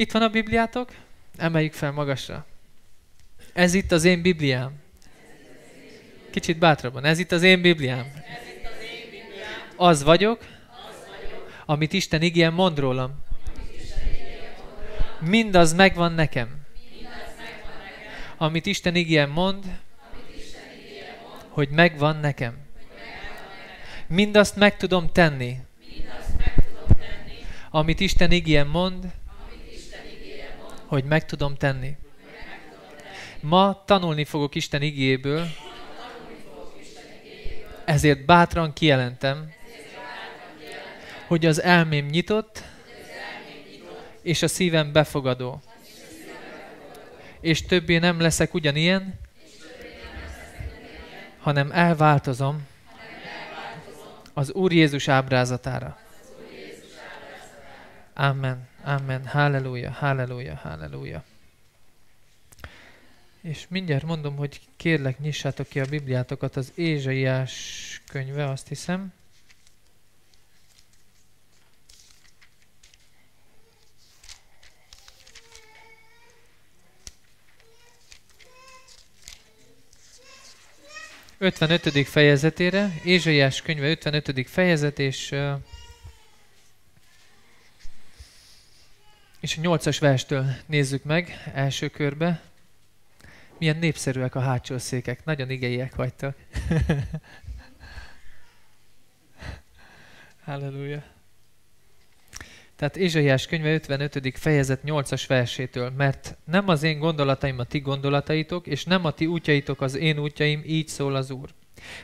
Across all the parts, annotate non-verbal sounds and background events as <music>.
Itt van a Bibliátok? Emeljük fel magasra. Ez itt az én Bibliám. Kicsit bátrabban. Ez itt az én Bibliám. Az vagyok, amit Isten igén mond rólam. Mindaz megvan nekem. Amit Isten igén mond, hogy megvan nekem. Mindazt meg tudom tenni. Amit Isten igén mond, hogy meg tudom tenni. Ma tanulni fogok Isten igéből, ezért bátran kijelentem, hogy az elmém nyitott, és a szívem befogadó. És többé nem leszek ugyanilyen, hanem elváltozom az Úr Jézus ábrázatára. Amen, amen, halleluja, halleluja, halleluja. És mindjárt mondom, hogy kérlek, nyissátok ki a Bibliátokat az Ézsaiás könyve, azt hiszem. 55. fejezetére, Ézsaiás könyve 55. fejezet, és, és a 8-as verstől nézzük meg első körbe. Milyen népszerűek a hátsó székek, nagyon igeiek vagytok. <laughs> Halleluja. Tehát Ézsaiás könyve 55. fejezet 8-as versétől, mert nem az én gondolataim a ti gondolataitok, és nem a ti útjaitok az én útjaim, így szól az Úr.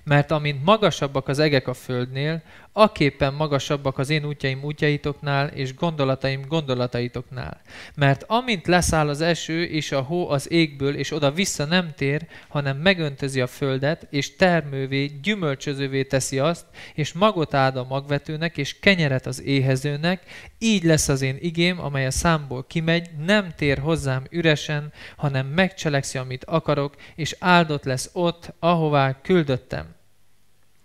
Mert amint magasabbak az egek a földnél, aképpen magasabbak az én útjaim útjaitoknál, és gondolataim gondolataitoknál. Mert amint leszáll az eső és a hó az égből, és oda vissza nem tér, hanem megöntözi a földet, és termővé, gyümölcsözővé teszi azt, és magot áld a magvetőnek, és kenyeret az éhezőnek, így lesz az én igém, amely a számból kimegy, nem tér hozzám üresen, hanem megcselekszi, amit akarok, és áldott lesz ott, ahová küldöttem.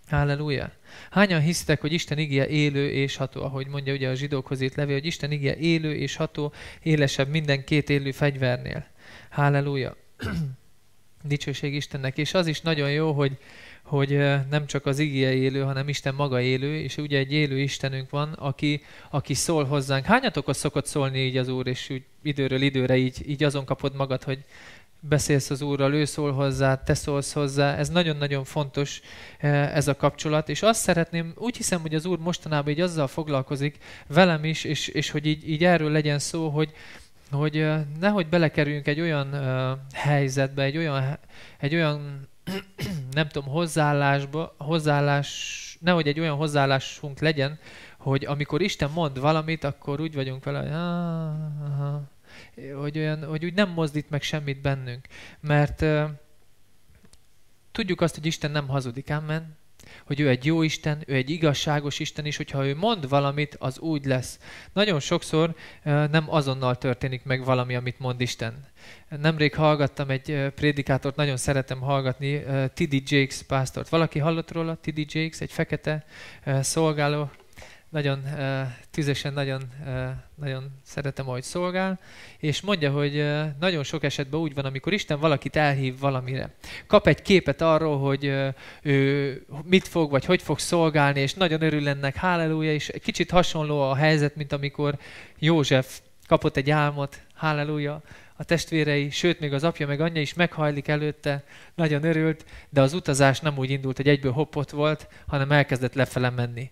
Halleluja! Hányan hisztek, hogy Isten igéje élő és ható, ahogy mondja ugye a zsidókhoz itt levé, hogy Isten igéje élő és ható, élesebb minden két élő fegyvernél. Halleluja! <clears throat> Dicsőség Istennek. És az is nagyon jó, hogy, hogy nem csak az igéje élő, hanem Isten maga élő, és ugye egy élő Istenünk van, aki, aki szól hozzánk. Hányatokhoz szokott szólni így az Úr, és úgy időről időre így, így azon kapod magad, hogy beszélsz az Úrral, ő szól hozzá, te szólsz hozzá, ez nagyon-nagyon fontos eh, ez a kapcsolat, és azt szeretném, úgy hiszem, hogy az Úr mostanában így azzal foglalkozik velem is, és, és hogy így, így erről legyen szó, hogy, hogy eh, nehogy belekerüljünk egy olyan uh, helyzetbe, egy olyan, egy olyan <clears throat> nem tudom, hozzáállásba, hozzáállás, nehogy egy olyan hozzáállásunk legyen, hogy amikor Isten mond valamit, akkor úgy vagyunk vele, hogy ah, hogy, olyan, hogy úgy nem mozdít meg semmit bennünk. Mert tudjuk azt, hogy Isten nem hazudik, amen? Hogy ő egy jó Isten, ő egy igazságos Isten, és hogyha ő mond valamit, az úgy lesz. Nagyon sokszor nem azonnal történik meg valami, amit mond Isten. Nemrég hallgattam egy uh, prédikátort, nagyon szeretem hallgatni, T.D. Jakes pásztort. Valaki hallott róla? T.D. Jakes, egy fekete szolgáló, nagyon tüzesen, nagyon, nagyon szeretem, ahogy szolgál, és mondja, hogy nagyon sok esetben úgy van, amikor Isten valakit elhív valamire. Kap egy képet arról, hogy ő mit fog, vagy hogy fog szolgálni, és nagyon örül ennek, halleluja, és egy kicsit hasonló a helyzet, mint amikor József kapott egy álmot, halleluja, a testvérei, sőt, még az apja meg anyja is meghajlik előtte, nagyon örült, de az utazás nem úgy indult, hogy egyből hoppot volt, hanem elkezdett lefele menni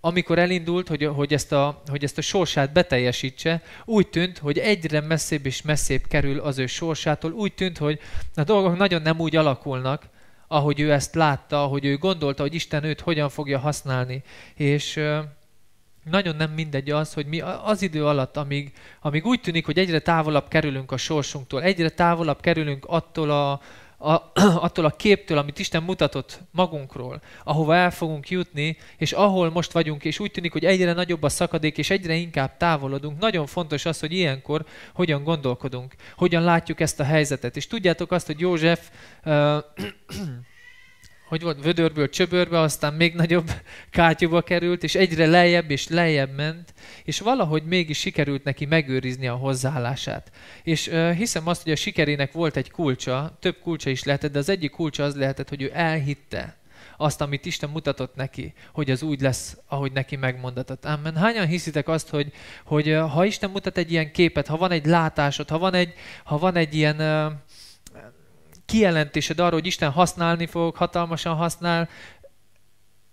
amikor elindult, hogy, hogy, ezt a, hogy ezt a sorsát beteljesítse, úgy tűnt, hogy egyre messzébb és messzébb kerül az ő sorsától. Úgy tűnt, hogy a dolgok nagyon nem úgy alakulnak, ahogy ő ezt látta, ahogy ő gondolta, hogy Isten őt hogyan fogja használni. És nagyon nem mindegy az, hogy mi az idő alatt, amíg, amíg úgy tűnik, hogy egyre távolabb kerülünk a sorsunktól, egyre távolabb kerülünk attól a, a, <clears throat> attól a képtől, amit Isten mutatott magunkról, ahova el fogunk jutni, és ahol most vagyunk, és úgy tűnik, hogy egyre nagyobb a szakadék, és egyre inkább távolodunk. Nagyon fontos az, hogy ilyenkor hogyan gondolkodunk, hogyan látjuk ezt a helyzetet. És tudjátok azt, hogy József uh, <clears throat> hogy volt, vödörből csöbörbe, aztán még nagyobb <laughs> kátyúba került, és egyre lejjebb és lejjebb ment, és valahogy mégis sikerült neki megőrizni a hozzáállását. És uh, hiszem azt, hogy a sikerének volt egy kulcsa, több kulcsa is lehetett, de az egyik kulcsa az lehetett, hogy ő elhitte azt, amit Isten mutatott neki, hogy az úgy lesz, ahogy neki megmondatott. Amen. Hányan hiszitek azt, hogy, hogy ha Isten mutat egy ilyen képet, ha van egy látásod, ha van egy, ha van egy ilyen kijelentésed arról, hogy Isten használni fog, hatalmasan használ,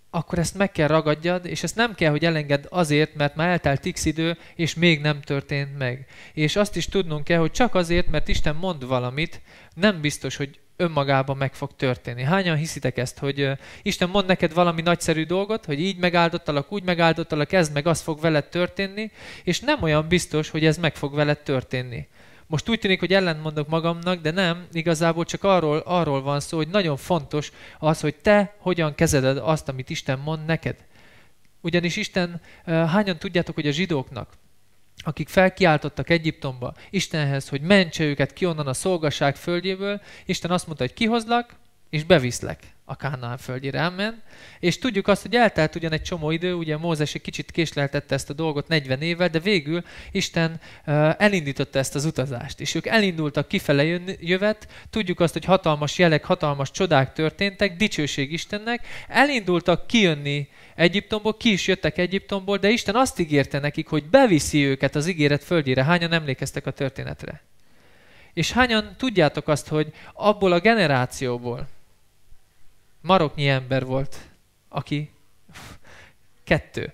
akkor ezt meg kell ragadjad, és ezt nem kell, hogy elengedd azért, mert már eltelt x idő, és még nem történt meg. És azt is tudnunk kell, hogy csak azért, mert Isten mond valamit, nem biztos, hogy önmagában meg fog történni. Hányan hiszitek ezt, hogy Isten mond neked valami nagyszerű dolgot, hogy így megáldottalak, úgy megáldottalak, ez meg az fog veled történni, és nem olyan biztos, hogy ez meg fog veled történni. Most úgy tűnik, hogy ellentmondok magamnak, de nem, igazából csak arról, arról van szó, hogy nagyon fontos az, hogy te hogyan kezeled azt, amit Isten mond neked. Ugyanis Isten, hányan tudjátok, hogy a zsidóknak, akik felkiáltottak Egyiptomba Istenhez, hogy mentse őket ki onnan a szolgasság földjéből, Isten azt mondta, hogy kihozlak, és beviszlek a Kánaán földjére. Amen. És tudjuk azt, hogy eltelt ugyan egy csomó idő, ugye Mózes egy kicsit késleltette ezt a dolgot 40 évvel, de végül Isten elindította ezt az utazást. És ők elindultak kifele jövet, tudjuk azt, hogy hatalmas jelek, hatalmas csodák történtek, dicsőség Istennek, elindultak kijönni Egyiptomból, ki is jöttek Egyiptomból, de Isten azt ígérte nekik, hogy beviszi őket az ígéret földjére. Hányan emlékeztek a történetre? És hányan tudjátok azt, hogy abból a generációból, maroknyi ember volt, aki kettő,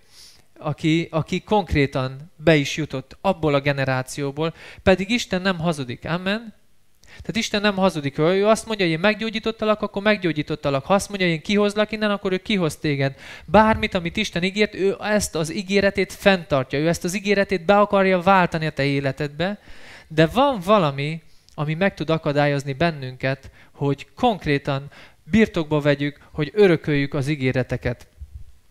aki, aki konkrétan be is jutott abból a generációból, pedig Isten nem hazudik. Amen? Tehát Isten nem hazudik. Ő azt mondja, hogy én meggyógyítottalak, akkor meggyógyítottalak. Ha azt mondja, hogy én kihozlak innen, akkor ő kihoz téged. Bármit, amit Isten ígért, ő ezt az ígéretét fenntartja. Ő ezt az ígéretét be akarja váltani a te életedbe. De van valami, ami meg tud akadályozni bennünket, hogy konkrétan birtokba vegyük, hogy örököljük az ígéreteket.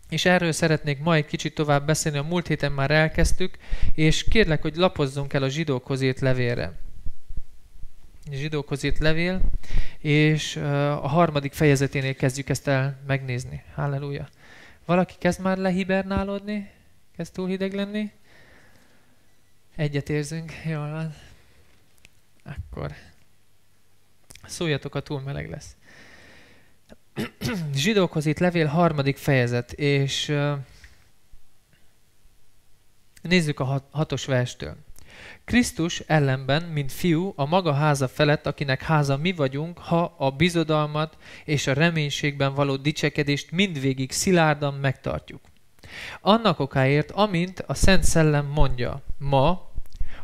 És erről szeretnék ma egy kicsit tovább beszélni, a múlt héten már elkezdtük, és kérlek, hogy lapozzunk el a zsidókhoz írt levélre. Zsidókhoz írt levél, és a harmadik fejezeténél kezdjük ezt el megnézni. Halleluja. Valaki kezd már lehibernálódni? Kezd túl hideg lenni? Egyet érzünk, jól van. Akkor szóljatok, a túl meleg lesz. <clears throat> Zsidókhoz itt levél harmadik fejezet, és nézzük a hat, hatos verstől. Krisztus ellenben, mint fiú, a maga háza felett, akinek háza mi vagyunk, ha a bizodalmat és a reménységben való dicsekedést mindvégig szilárdan megtartjuk. Annak okáért, amint a Szent Szellem mondja, ma,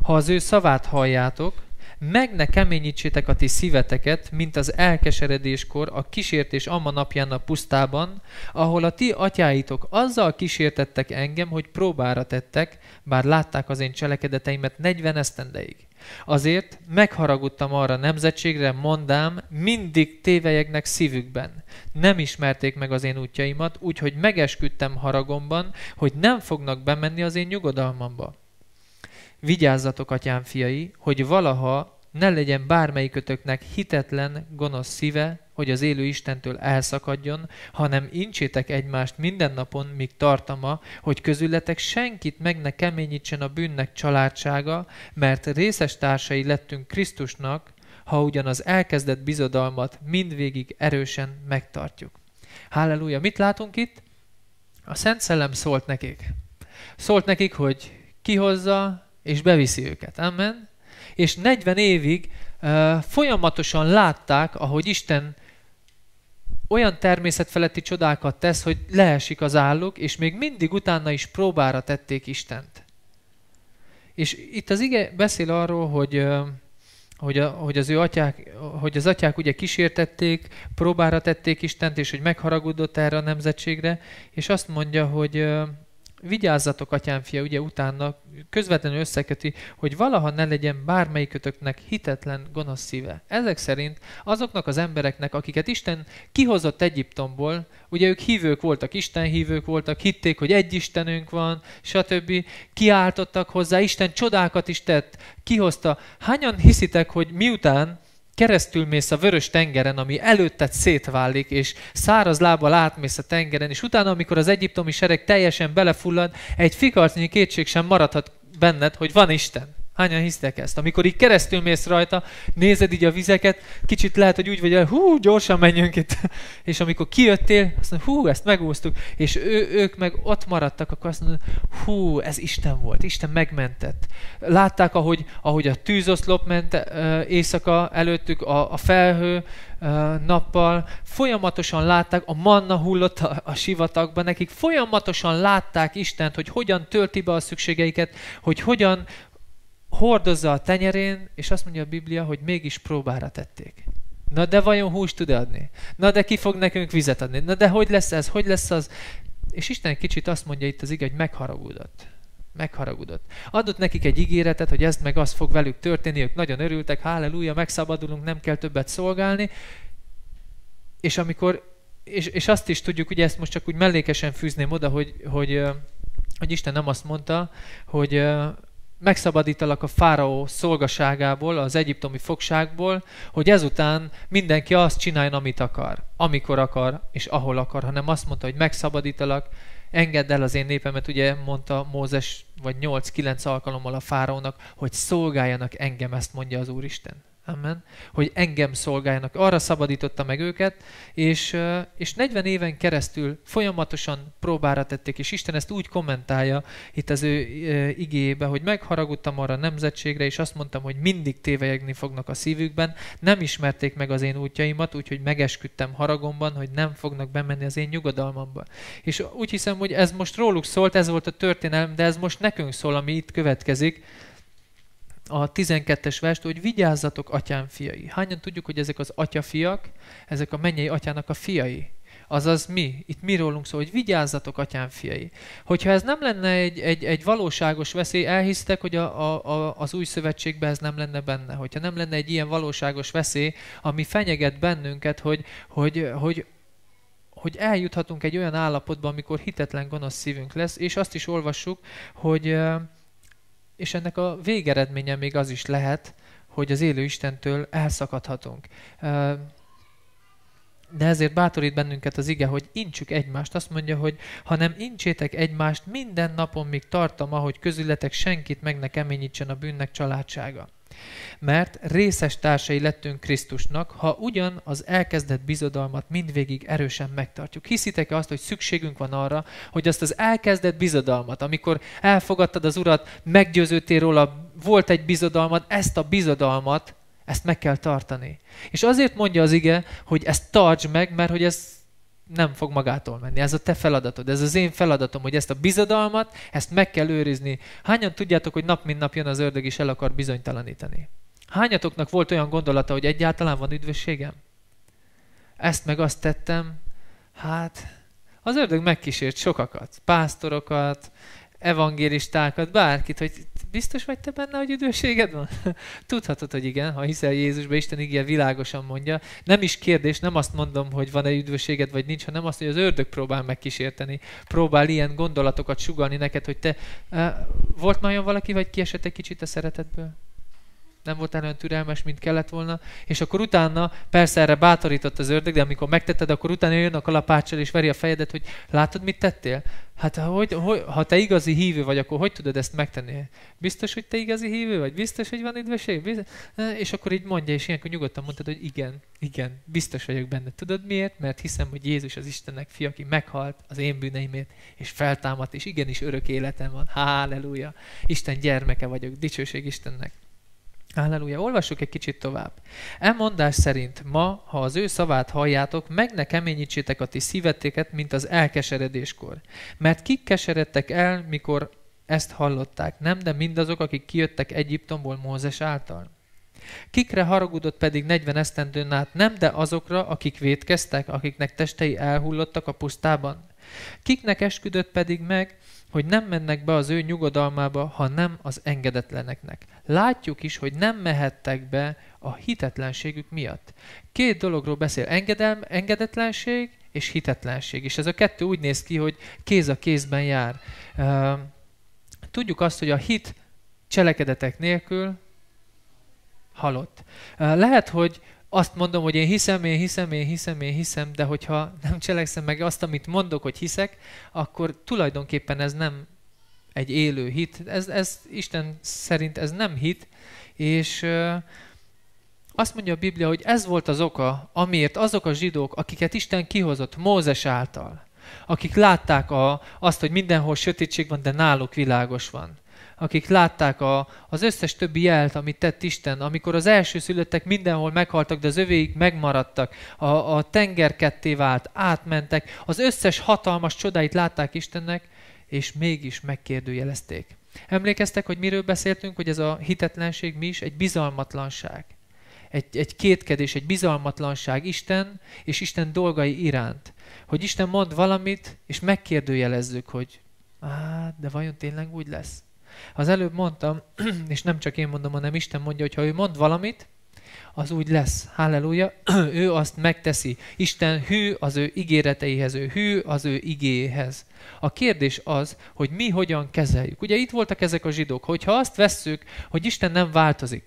ha az ő szavát halljátok, meg ne keményítsétek a ti szíveteket, mint az elkeseredéskor a kísértés amma napján a pusztában, ahol a ti atyáitok azzal kísértettek engem, hogy próbára tettek, bár látták az én cselekedeteimet 40 esztendeig. Azért megharagudtam arra nemzetségre, mondám, mindig tévejegnek szívükben. Nem ismerték meg az én útjaimat, úgyhogy megesküdtem haragomban, hogy nem fognak bemenni az én nyugodalmamba. Vigyázzatok, atyám fiai, hogy valaha ne legyen bármelyikötöknek hitetlen, gonosz szíve, hogy az élő Istentől elszakadjon, hanem incsétek egymást minden napon, míg tartama, hogy közületek senkit meg ne keményítsen a bűnnek családsága, mert részes társai lettünk Krisztusnak, ha ugyan az elkezdett bizodalmat mindvégig erősen megtartjuk. Halleluja! Mit látunk itt? A Szent Szellem szólt nekik. Szólt nekik, hogy kihozza, és beviszi őket. Amen. És 40 évig folyamatosan látták, ahogy Isten olyan természetfeletti csodákat tesz, hogy leesik az álluk, és még mindig utána is próbára tették Istent. És itt az ige beszél arról, hogy, hogy, a, hogy, az ő atyák, hogy az atyák ugye kísértették, próbára tették Istent, és hogy megharagudott erre a nemzetségre, és azt mondja, hogy vigyázzatok, atyám fia, ugye utána közvetlenül összeköti, hogy valaha ne legyen bármelyikötöknek hitetlen, gonosz szíve. Ezek szerint azoknak az embereknek, akiket Isten kihozott Egyiptomból, ugye ők hívők voltak, Isten hívők voltak, hitték, hogy egy Istenünk van, stb. Kiáltottak hozzá, Isten csodákat is tett, kihozta. Hányan hiszitek, hogy miután keresztül mész a vörös tengeren, ami előtted szétválik, és száraz lábbal átmész a tengeren, és utána, amikor az egyiptomi sereg teljesen belefullad, egy fikarcnyi kétség sem maradhat benned, hogy van Isten. Hányan hisztek ezt? Amikor így keresztül mész rajta, nézed így a vizeket, kicsit lehet, hogy úgy vagy, hogy hú, gyorsan menjünk itt. <laughs> És amikor kijöttél, azt mondod, hú, ezt megúsztuk. És ő, ők meg ott maradtak, akkor azt mondod, hú, ez Isten volt, Isten megmentett. Látták, ahogy, ahogy a tűzoszlop ment éjszaka előttük, a, a felhő, nappal, folyamatosan látták, a manna hullott a, a sivatagban, nekik folyamatosan látták Istent, hogy hogyan tölti be a szükségeiket, hogy hogyan, hordozza a tenyerén, és azt mondja a Biblia, hogy mégis próbára tették. Na de vajon húst tud adni? Na de ki fog nekünk vizet adni? Na de hogy lesz ez? Hogy lesz az? És Isten kicsit azt mondja itt az ige, hogy megharagudott. Megharagudott. Adott nekik egy ígéretet, hogy ez meg az fog velük történni, ők nagyon örültek, halleluja, megszabadulunk, nem kell többet szolgálni. És amikor, és, és azt is tudjuk, ugye ezt most csak úgy mellékesen fűzném oda, hogy, hogy, hogy Isten nem azt mondta, hogy megszabadítalak a fáraó szolgaságából, az egyiptomi fogságból, hogy ezután mindenki azt csináljon, amit akar, amikor akar, és ahol akar, hanem azt mondta, hogy megszabadítalak, engedd el az én népemet, ugye mondta Mózes, vagy 8-9 alkalommal a fáraónak, hogy szolgáljanak engem, ezt mondja az Úristen. Amen. Hogy engem szolgáljanak. Arra szabadította meg őket, és, és 40 éven keresztül folyamatosan próbára tették, és Isten ezt úgy kommentálja itt az ő igébe, hogy megharagudtam arra a nemzetségre, és azt mondtam, hogy mindig tévejegni fognak a szívükben, nem ismerték meg az én útjaimat, úgyhogy megesküdtem haragomban, hogy nem fognak bemenni az én nyugodalmamba. És úgy hiszem, hogy ez most róluk szólt, ez volt a történelem, de ez most nekünk szól, ami itt következik, a 12-es verst, hogy vigyázzatok atyám fiai. Hányan tudjuk, hogy ezek az atyafiak, ezek a mennyei atyának a fiai? Azaz mi? Itt mi rólunk szó, hogy vigyázzatok atyám fiai. Hogyha ez nem lenne egy, egy, egy valóságos veszély, elhisztek, hogy a, a, a, az új szövetségben ez nem lenne benne. Hogyha nem lenne egy ilyen valóságos veszély, ami fenyeget bennünket, hogy, hogy, hogy, hogy eljuthatunk egy olyan állapotba, amikor hitetlen gonosz szívünk lesz, és azt is olvassuk, hogy és ennek a végeredménye még az is lehet, hogy az élő Istentől elszakadhatunk. De ezért bátorít bennünket az ige, hogy intsük egymást. Azt mondja, hogy ha nem incsétek egymást, minden napon még tartom, ahogy közületek senkit meg ne keményítsen a bűnnek családsága mert részes társai lettünk Krisztusnak, ha ugyan az elkezdett bizodalmat mindvégig erősen megtartjuk. Hiszitek-e azt, hogy szükségünk van arra, hogy azt az elkezdett bizodalmat, amikor elfogadtad az Urat, meggyőződtél róla, volt egy bizodalmat, ezt a bizodalmat, ezt meg kell tartani. És azért mondja az ige, hogy ezt tartsd meg, mert hogy ez nem fog magától menni. Ez a te feladatod, ez az én feladatom, hogy ezt a bizodalmat, ezt meg kell őrizni. Hányan tudjátok, hogy nap mint nap jön az ördög és el akar bizonytalanítani? Hányatoknak volt olyan gondolata, hogy egyáltalán van üdvösségem? Ezt meg azt tettem, hát az ördög megkísért sokakat, pásztorokat, evangélistákat, bárkit, hogy biztos vagy te benne, hogy üdvösséged van? <laughs> Tudhatod, hogy igen, ha hiszel Jézusba, Isten igen világosan mondja. Nem is kérdés, nem azt mondom, hogy van-e üdvösséged, vagy nincs, hanem azt, hogy az ördög próbál megkísérteni. Próbál ilyen gondolatokat sugalni neked, hogy te... Uh, volt már olyan valaki, vagy kiesett egy kicsit a szeretetből? Nem voltál olyan türelmes, mint kellett volna, és akkor utána persze erre bátorított az ördög, de amikor megtetted, akkor utána jön a kalapáccsal és veri a fejedet, hogy látod, mit tettél? Hát hogy, hogy, ha te igazi hívő vagy, akkor hogy tudod ezt megtenni? Biztos, hogy te igazi hívő vagy? Biztos, hogy van? Biztos? És akkor így mondja, és ilyenkor nyugodtan mondtad, hogy igen, igen, biztos vagyok benne. Tudod miért? Mert hiszem, hogy Jézus az Istennek fia, aki meghalt az én bűneimért, és feltámadt, és igenis örök életem van. Halleluja! Isten gyermeke vagyok, dicsőség Istennek. Halleluja. Olvassuk egy kicsit tovább. E mondás szerint ma, ha az ő szavát halljátok, meg ne keményítsétek a ti szívetéket, mint az elkeseredéskor. Mert kik keseredtek el, mikor ezt hallották? Nem, de mindazok, akik kijöttek Egyiptomból Mózes által. Kikre haragudott pedig 40 esztendőn át? Nem, de azokra, akik vétkeztek, akiknek testei elhullottak a pusztában. Kiknek esküdött pedig meg, hogy nem mennek be az ő nyugodalmába, ha nem az engedetleneknek. Látjuk is, hogy nem mehettek be a hitetlenségük miatt. Két dologról beszél, engedelm, engedetlenség és hitetlenség. És ez a kettő úgy néz ki, hogy kéz a kézben jár. Tudjuk azt, hogy a hit cselekedetek nélkül halott. Lehet, hogy azt mondom, hogy én hiszem, én hiszem, én hiszem, én hiszem, de hogyha nem cselekszem meg azt, amit mondok, hogy hiszek, akkor tulajdonképpen ez nem egy élő hit. Ez, ez Isten szerint ez nem hit, és azt mondja a Biblia, hogy ez volt az oka, amiért azok a zsidók, akiket Isten kihozott Mózes által, akik látták a, azt, hogy mindenhol sötétség van, de náluk világos van, akik látták a, az összes többi jelt, amit tett Isten, amikor az első szülöttek mindenhol meghaltak, de az övéik megmaradtak, a, a tenger ketté vált, átmentek, az összes hatalmas csodáit látták Istennek, és mégis megkérdőjelezték. Emlékeztek, hogy miről beszéltünk, hogy ez a hitetlenség mi is? Egy bizalmatlanság. Egy, egy kétkedés, egy bizalmatlanság Isten és Isten dolgai iránt. Hogy Isten mond valamit, és megkérdőjelezzük, hogy á, de vajon tényleg úgy lesz? Az előbb mondtam, <clears throat> és nem csak én mondom, hanem Isten mondja, hogy ha ő mond valamit, az úgy lesz. Halleluja. <clears throat> ő azt megteszi. Isten hű az ő ígéreteihez, ő hű az ő igéhez. A kérdés az, hogy mi hogyan kezeljük. Ugye itt voltak ezek a zsidók, hogyha azt vesszük, hogy Isten nem változik,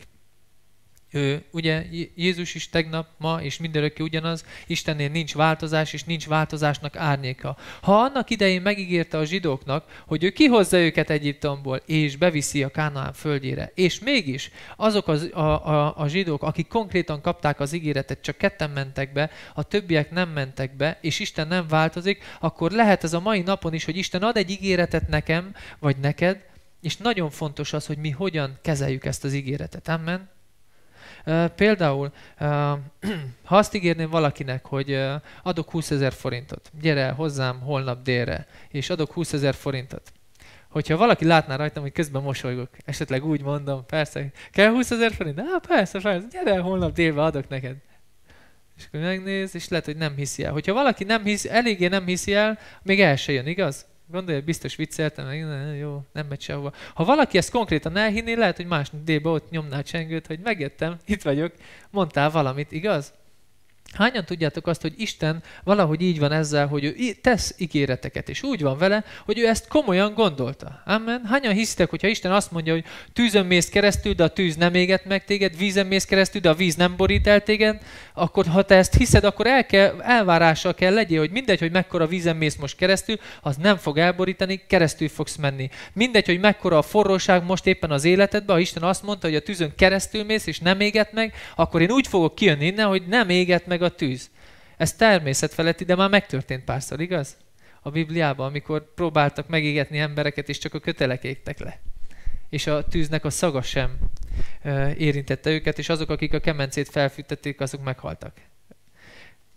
ugye Jézus is tegnap, ma és mindörökké ugyanaz, Istennél nincs változás, és nincs változásnak árnyéka. Ha annak idején megígérte a zsidóknak, hogy ő kihozza őket Egyiptomból, és beviszi a Kánaán földjére, és mégis azok az, a, a, a zsidók, akik konkrétan kapták az ígéretet, csak ketten mentek be, a többiek nem mentek be, és Isten nem változik, akkor lehet ez a mai napon is, hogy Isten ad egy ígéretet nekem, vagy neked, és nagyon fontos az, hogy mi hogyan kezeljük ezt az ígéretet. Amen? Például, <clears throat> ha azt ígérném valakinek, hogy adok 20 ezer forintot, gyere hozzám holnap délre, és adok 20 ezer forintot, hogyha valaki látná rajtam, hogy közben mosolygok, esetleg úgy mondom, persze, kell 20 ezer forint? Á, persze, persze, gyere, holnap délbe adok neked. És akkor megnéz, és lehet, hogy nem hiszi el. Hogyha valaki nem hisz, eléggé nem hiszi el, még el se jön, igaz? Gondolja, biztos vicceltem, meg jó, nem megy sehova. Ha valaki ezt konkrétan elhinné, lehet, hogy más délben ott nyomná a csengőt, hogy megjöttem, itt vagyok, mondtál valamit, igaz? Hányan tudjátok azt, hogy Isten valahogy így van ezzel, hogy ő tesz ígéreteket, és úgy van vele, hogy ő ezt komolyan gondolta. Amen. Hányan hisztek, hogyha Isten azt mondja, hogy tűzön mész keresztül, de a tűz nem éget meg téged, vízen mész keresztül, de a víz nem borít el téged, akkor ha te ezt hiszed, akkor el kell, elvárással kell legyél, hogy mindegy, hogy mekkora vízen mész most keresztül, az nem fog elborítani, keresztül fogsz menni. Mindegy, hogy mekkora a forróság most éppen az életedben, ha Isten azt mondta, hogy a tűzön keresztül mész, és nem éget meg, akkor én úgy fogok kijönni innen, hogy nem éget meg a tűz. Ez természet feletti, de már megtörtént párszor, igaz? A Bibliában, amikor próbáltak megégetni embereket, és csak a kötelek égtek le. És a tűznek a szaga sem érintette őket, és azok, akik a kemencét felfűtették, azok meghaltak.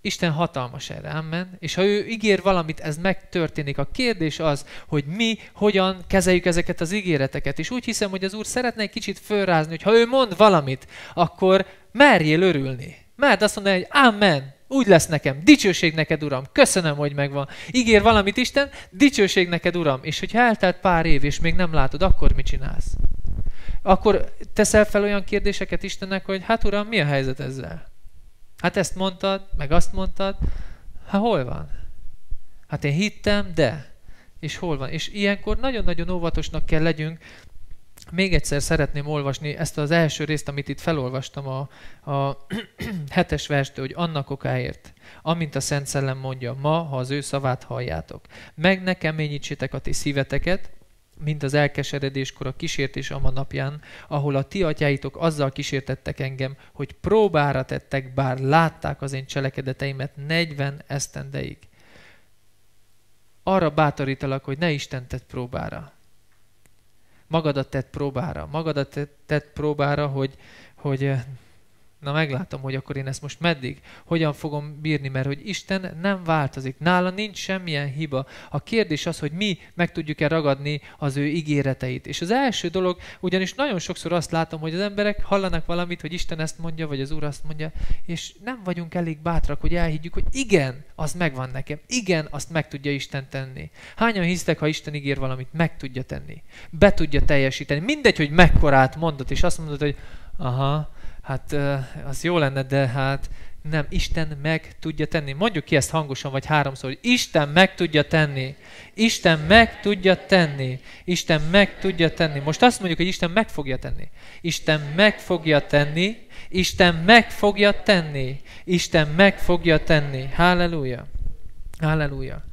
Isten hatalmas erre, amen. És ha ő ígér valamit, ez megtörténik. A kérdés az, hogy mi hogyan kezeljük ezeket az ígéreteket. És úgy hiszem, hogy az Úr szeretne egy kicsit fölrázni, hogy ha ő mond valamit, akkor merjél örülni. Mert azt mondani, hogy Amen, úgy lesz nekem, dicsőség neked, Uram, köszönöm, hogy megvan. Ígér valamit Isten, dicsőség neked, Uram. És hogyha eltelt pár év, és még nem látod, akkor mit csinálsz? Akkor teszel fel olyan kérdéseket Istennek, hogy hát Uram, mi a helyzet ezzel? Hát ezt mondtad, meg azt mondtad, hát hol van? Hát én hittem, de. És hol van? És ilyenkor nagyon-nagyon óvatosnak kell legyünk, még egyszer szeretném olvasni ezt az első részt, amit itt felolvastam a, a <clears throat> hetes verstől, hogy annak okáért, amint a Szent Szellem mondja, ma, ha az ő szavát halljátok, meg ne keményítsétek a ti szíveteket, mint az elkeseredéskor a kísértés ama napján, ahol a ti atyáitok azzal kísértettek engem, hogy próbára tettek, bár látták az én cselekedeteimet 40 esztendeig. Arra bátorítalak, hogy ne Isten tett próbára magadat tett próbára. Magadat tett próbára, hogy, hogy eh, na meglátom, hogy akkor én ezt most meddig, hogyan fogom bírni, mert hogy Isten nem változik. Nála nincs semmilyen hiba. A kérdés az, hogy mi meg tudjuk-e ragadni az ő ígéreteit. És az első dolog, ugyanis nagyon sokszor azt látom, hogy az emberek hallanak valamit, hogy Isten ezt mondja, vagy az Úr azt mondja, és nem vagyunk elég bátrak, hogy elhiggyük, hogy igen, az megvan nekem. Igen, azt meg tudja Isten tenni. Hányan hisztek, ha Isten ígér valamit, meg tudja tenni. Be tudja teljesíteni. Mindegy, hogy mekkorát mondott, és azt mondod, hogy aha, hát az jó lenne, de hát Nem, Isten meg tudja tenni. Mondjuk ki ezt hangosan, vagy háromszor, hogy Isten meg tudja tenni. Isten meg tudja tenni. Isten meg tudja tenni. Most azt mondjuk, hogy Isten meg fogja tenni. Isten meg fogja tenni. Isten meg fogja tenni. Isten meg fogja tenni. Halleluja. Halleluja.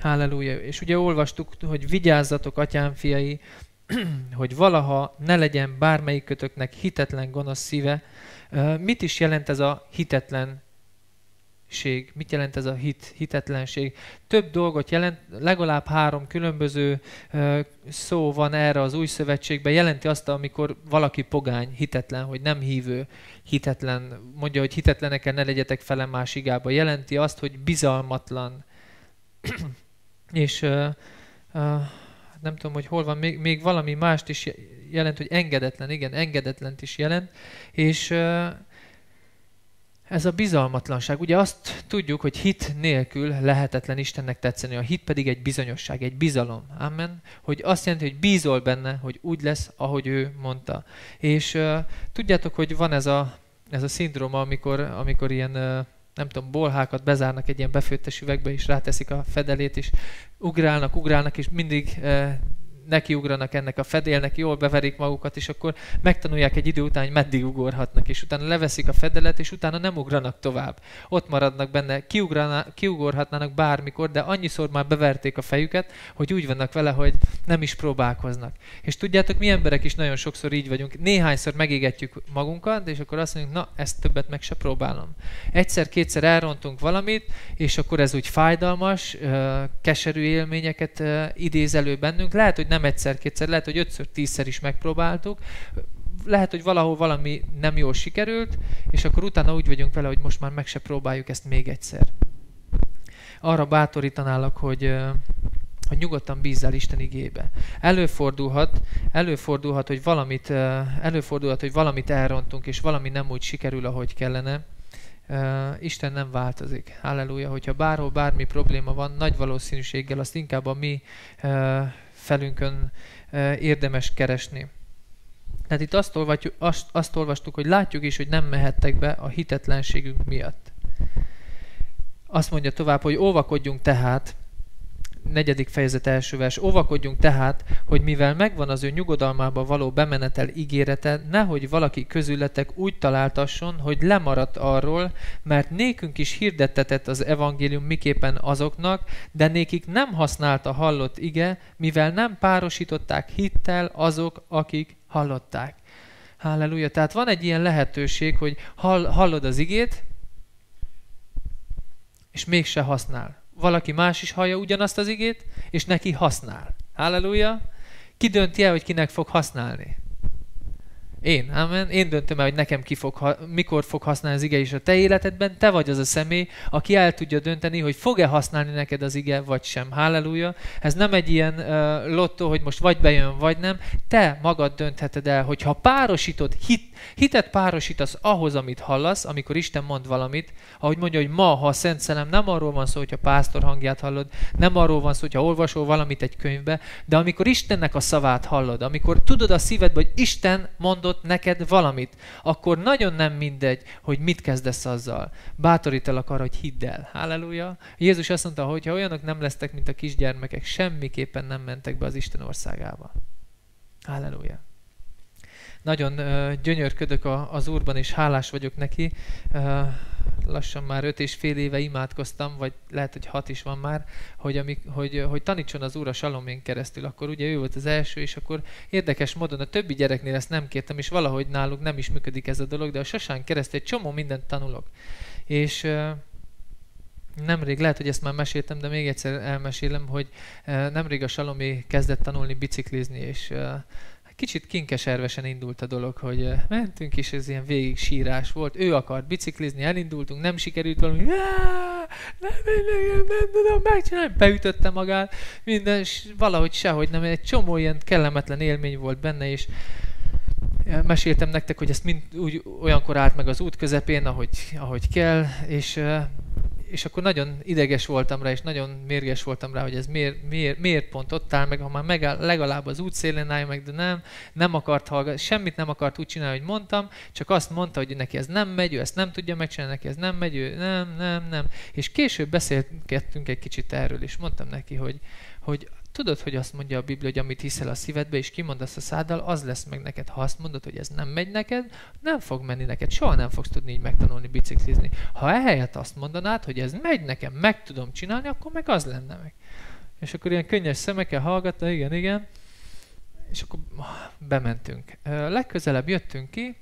Halleluja. És ugye olvastuk, hogy vigyázzatok, atyám fiai, <clears throat> hogy valaha ne legyen bármelyik kötöknek hitetlen gonosz szíve. Mit is jelent ez a hitetlen Mit jelent ez a hit, hitetlenség? Több dolgot jelent, legalább három különböző szó van erre az új szövetségben. Jelenti azt, amikor valaki pogány, hitetlen, hogy nem hívő, hitetlen, mondja, hogy hitetleneken ne legyetek fele más igába. Jelenti azt, hogy bizalmatlan. <clears throat> És uh, uh, nem tudom, hogy hol van, még, még valami mást is jelent, hogy engedetlen, igen, engedetlent is jelent, és ez a bizalmatlanság. Ugye azt tudjuk, hogy hit nélkül lehetetlen Istennek tetszeni. A hit pedig egy bizonyosság, egy bizalom. Amen. Hogy azt jelenti, hogy bízol benne, hogy úgy lesz, ahogy ő mondta. És tudjátok, hogy van ez a, ez a szindróma, amikor, amikor ilyen nem tudom, bolhákat bezárnak egy ilyen befőttes üvegbe, és ráteszik a fedelét, és ugrálnak, ugrálnak, és mindig eh, nekiugranak ennek a fedélnek, jól beverik magukat, és akkor megtanulják egy idő után, hogy meddig ugorhatnak, és utána leveszik a fedelet, és utána nem ugranak tovább. Ott maradnak benne, kiugorhatnának bármikor, de annyiszor már beverték a fejüket, hogy úgy vannak vele, hogy nem is próbálkoznak. És tudjátok, mi emberek is nagyon sokszor így vagyunk. Néhányszor megégetjük magunkat, és akkor azt mondjuk, na, ezt többet meg se próbálom. Egyszer-kétszer elrontunk valamit, és akkor ez úgy fájdalmas, keserű élményeket idéz elő bennünk. Lehet, hogy nem egyszer-kétszer, lehet, hogy ötször, tízszer is megpróbáltuk, lehet, hogy valahol valami nem jól sikerült, és akkor utána úgy vagyunk vele, hogy most már meg se próbáljuk ezt még egyszer. Arra bátorítanálak, hogy, hogy nyugodtan bízzál Isten igébe. Előfordulhat, előfordulhat, hogy valamit, előfordulhat, hogy valamit elrontunk, és valami nem úgy sikerül, ahogy kellene. Isten nem változik. Halleluja, hogyha bárhol bármi probléma van, nagy valószínűséggel azt inkább a mi felünkön érdemes keresni. Tehát itt azt, olvatjuk, azt, azt olvastuk, hogy látjuk is, hogy nem mehettek be a hitetlenségünk miatt. Azt mondja tovább, hogy óvakodjunk tehát, negyedik fejezet első vers. Óvakodjunk tehát, hogy mivel megvan az ő nyugodalmába való bemenetel ígérete, nehogy valaki közületek úgy találtasson, hogy lemaradt arról, mert nékünk is hirdettetett az evangélium miképpen azoknak, de nékik nem használta hallott ige, mivel nem párosították hittel azok, akik hallották. Halleluja. Tehát van egy ilyen lehetőség, hogy hall, hallod az igét, és mégse használ valaki más is hallja ugyanazt az igét, és neki használ. Halleluja! Ki dönti el, hogy kinek fog használni? Én, amen. Én döntöm el, hogy nekem ki fog, mikor fog használni az ige is a te életedben. Te vagy az a személy, aki el tudja dönteni, hogy fog-e használni neked az ige, vagy sem. Halleluja. Ez nem egy ilyen uh, lottó, hogy most vagy bejön, vagy nem. Te magad döntheted el, hogy ha párosítod, hit, hitet párosítasz ahhoz, amit hallasz, amikor Isten mond valamit, ahogy mondja, hogy ma, ha a Szent Szelem, nem arról van szó, hogyha pásztor hangját hallod, nem arról van szó, hogyha olvasol valamit egy könyvbe, de amikor Istennek a szavát hallod, amikor tudod a szívedbe, hogy Isten mondott adott neked valamit, akkor nagyon nem mindegy, hogy mit kezdesz azzal. Bátorítalak arra, hogy hidd el. Halleluja. Jézus azt mondta, hogy ha olyanok nem lesztek, mint a kisgyermekek, semmiképpen nem mentek be az Isten országába. Halleluja. Nagyon gyönyörködök az Úrban, és hálás vagyok neki. Lassan már öt és fél éve imádkoztam, vagy lehet, hogy hat is van már, hogy, amik, hogy, hogy tanítson az Úr a Salomén keresztül. Akkor ugye ő volt az első, és akkor érdekes módon a többi gyereknél ezt nem kértem, és valahogy náluk nem is működik ez a dolog, de a Sasán keresztül egy csomó mindent tanulok. És nemrég, lehet, hogy ezt már meséltem, de még egyszer elmesélem, hogy nemrég a Salomé kezdett tanulni biciklizni, és kicsit kinkeservesen indult a dolog, hogy eh, mentünk, és ez ilyen végig sírás volt. Ő akart biciklizni, elindultunk, nem sikerült valami, nem, nem, nem, nem tudom megcsinálni, beütötte magát, minden, és valahogy sehogy nem, egy csomó ilyen kellemetlen élmény volt benne, és eh, meséltem nektek, hogy ezt mind úgy olyankor állt meg az út közepén, ahogy, ahogy kell, és, eh, és akkor nagyon ideges voltam rá, és nagyon mérges voltam rá, hogy ez miért, miért, miért pont ott áll, meg ha már megáll, legalább az útszélén állj meg, de nem, nem akart hallgatni, semmit nem akart úgy csinálni, hogy mondtam, csak azt mondta, hogy neki ez nem megy, ő ezt nem tudja megcsinálni, neki ez nem megy, ő nem, nem, nem. És később beszélgettünk egy kicsit erről, és mondtam neki, hogy, hogy Tudod, hogy azt mondja a Biblia, hogy amit hiszel a szívedbe, és kimondasz a száddal, az lesz meg neked. Ha azt mondod, hogy ez nem megy neked, nem fog menni neked. Soha nem fogsz tudni így megtanulni biciklizni. Ha ehelyett azt mondanád, hogy ez megy nekem, meg tudom csinálni, akkor meg az lenne meg. És akkor ilyen könnyes szemekkel hallgatta, igen, igen. És akkor bementünk. Legközelebb jöttünk ki,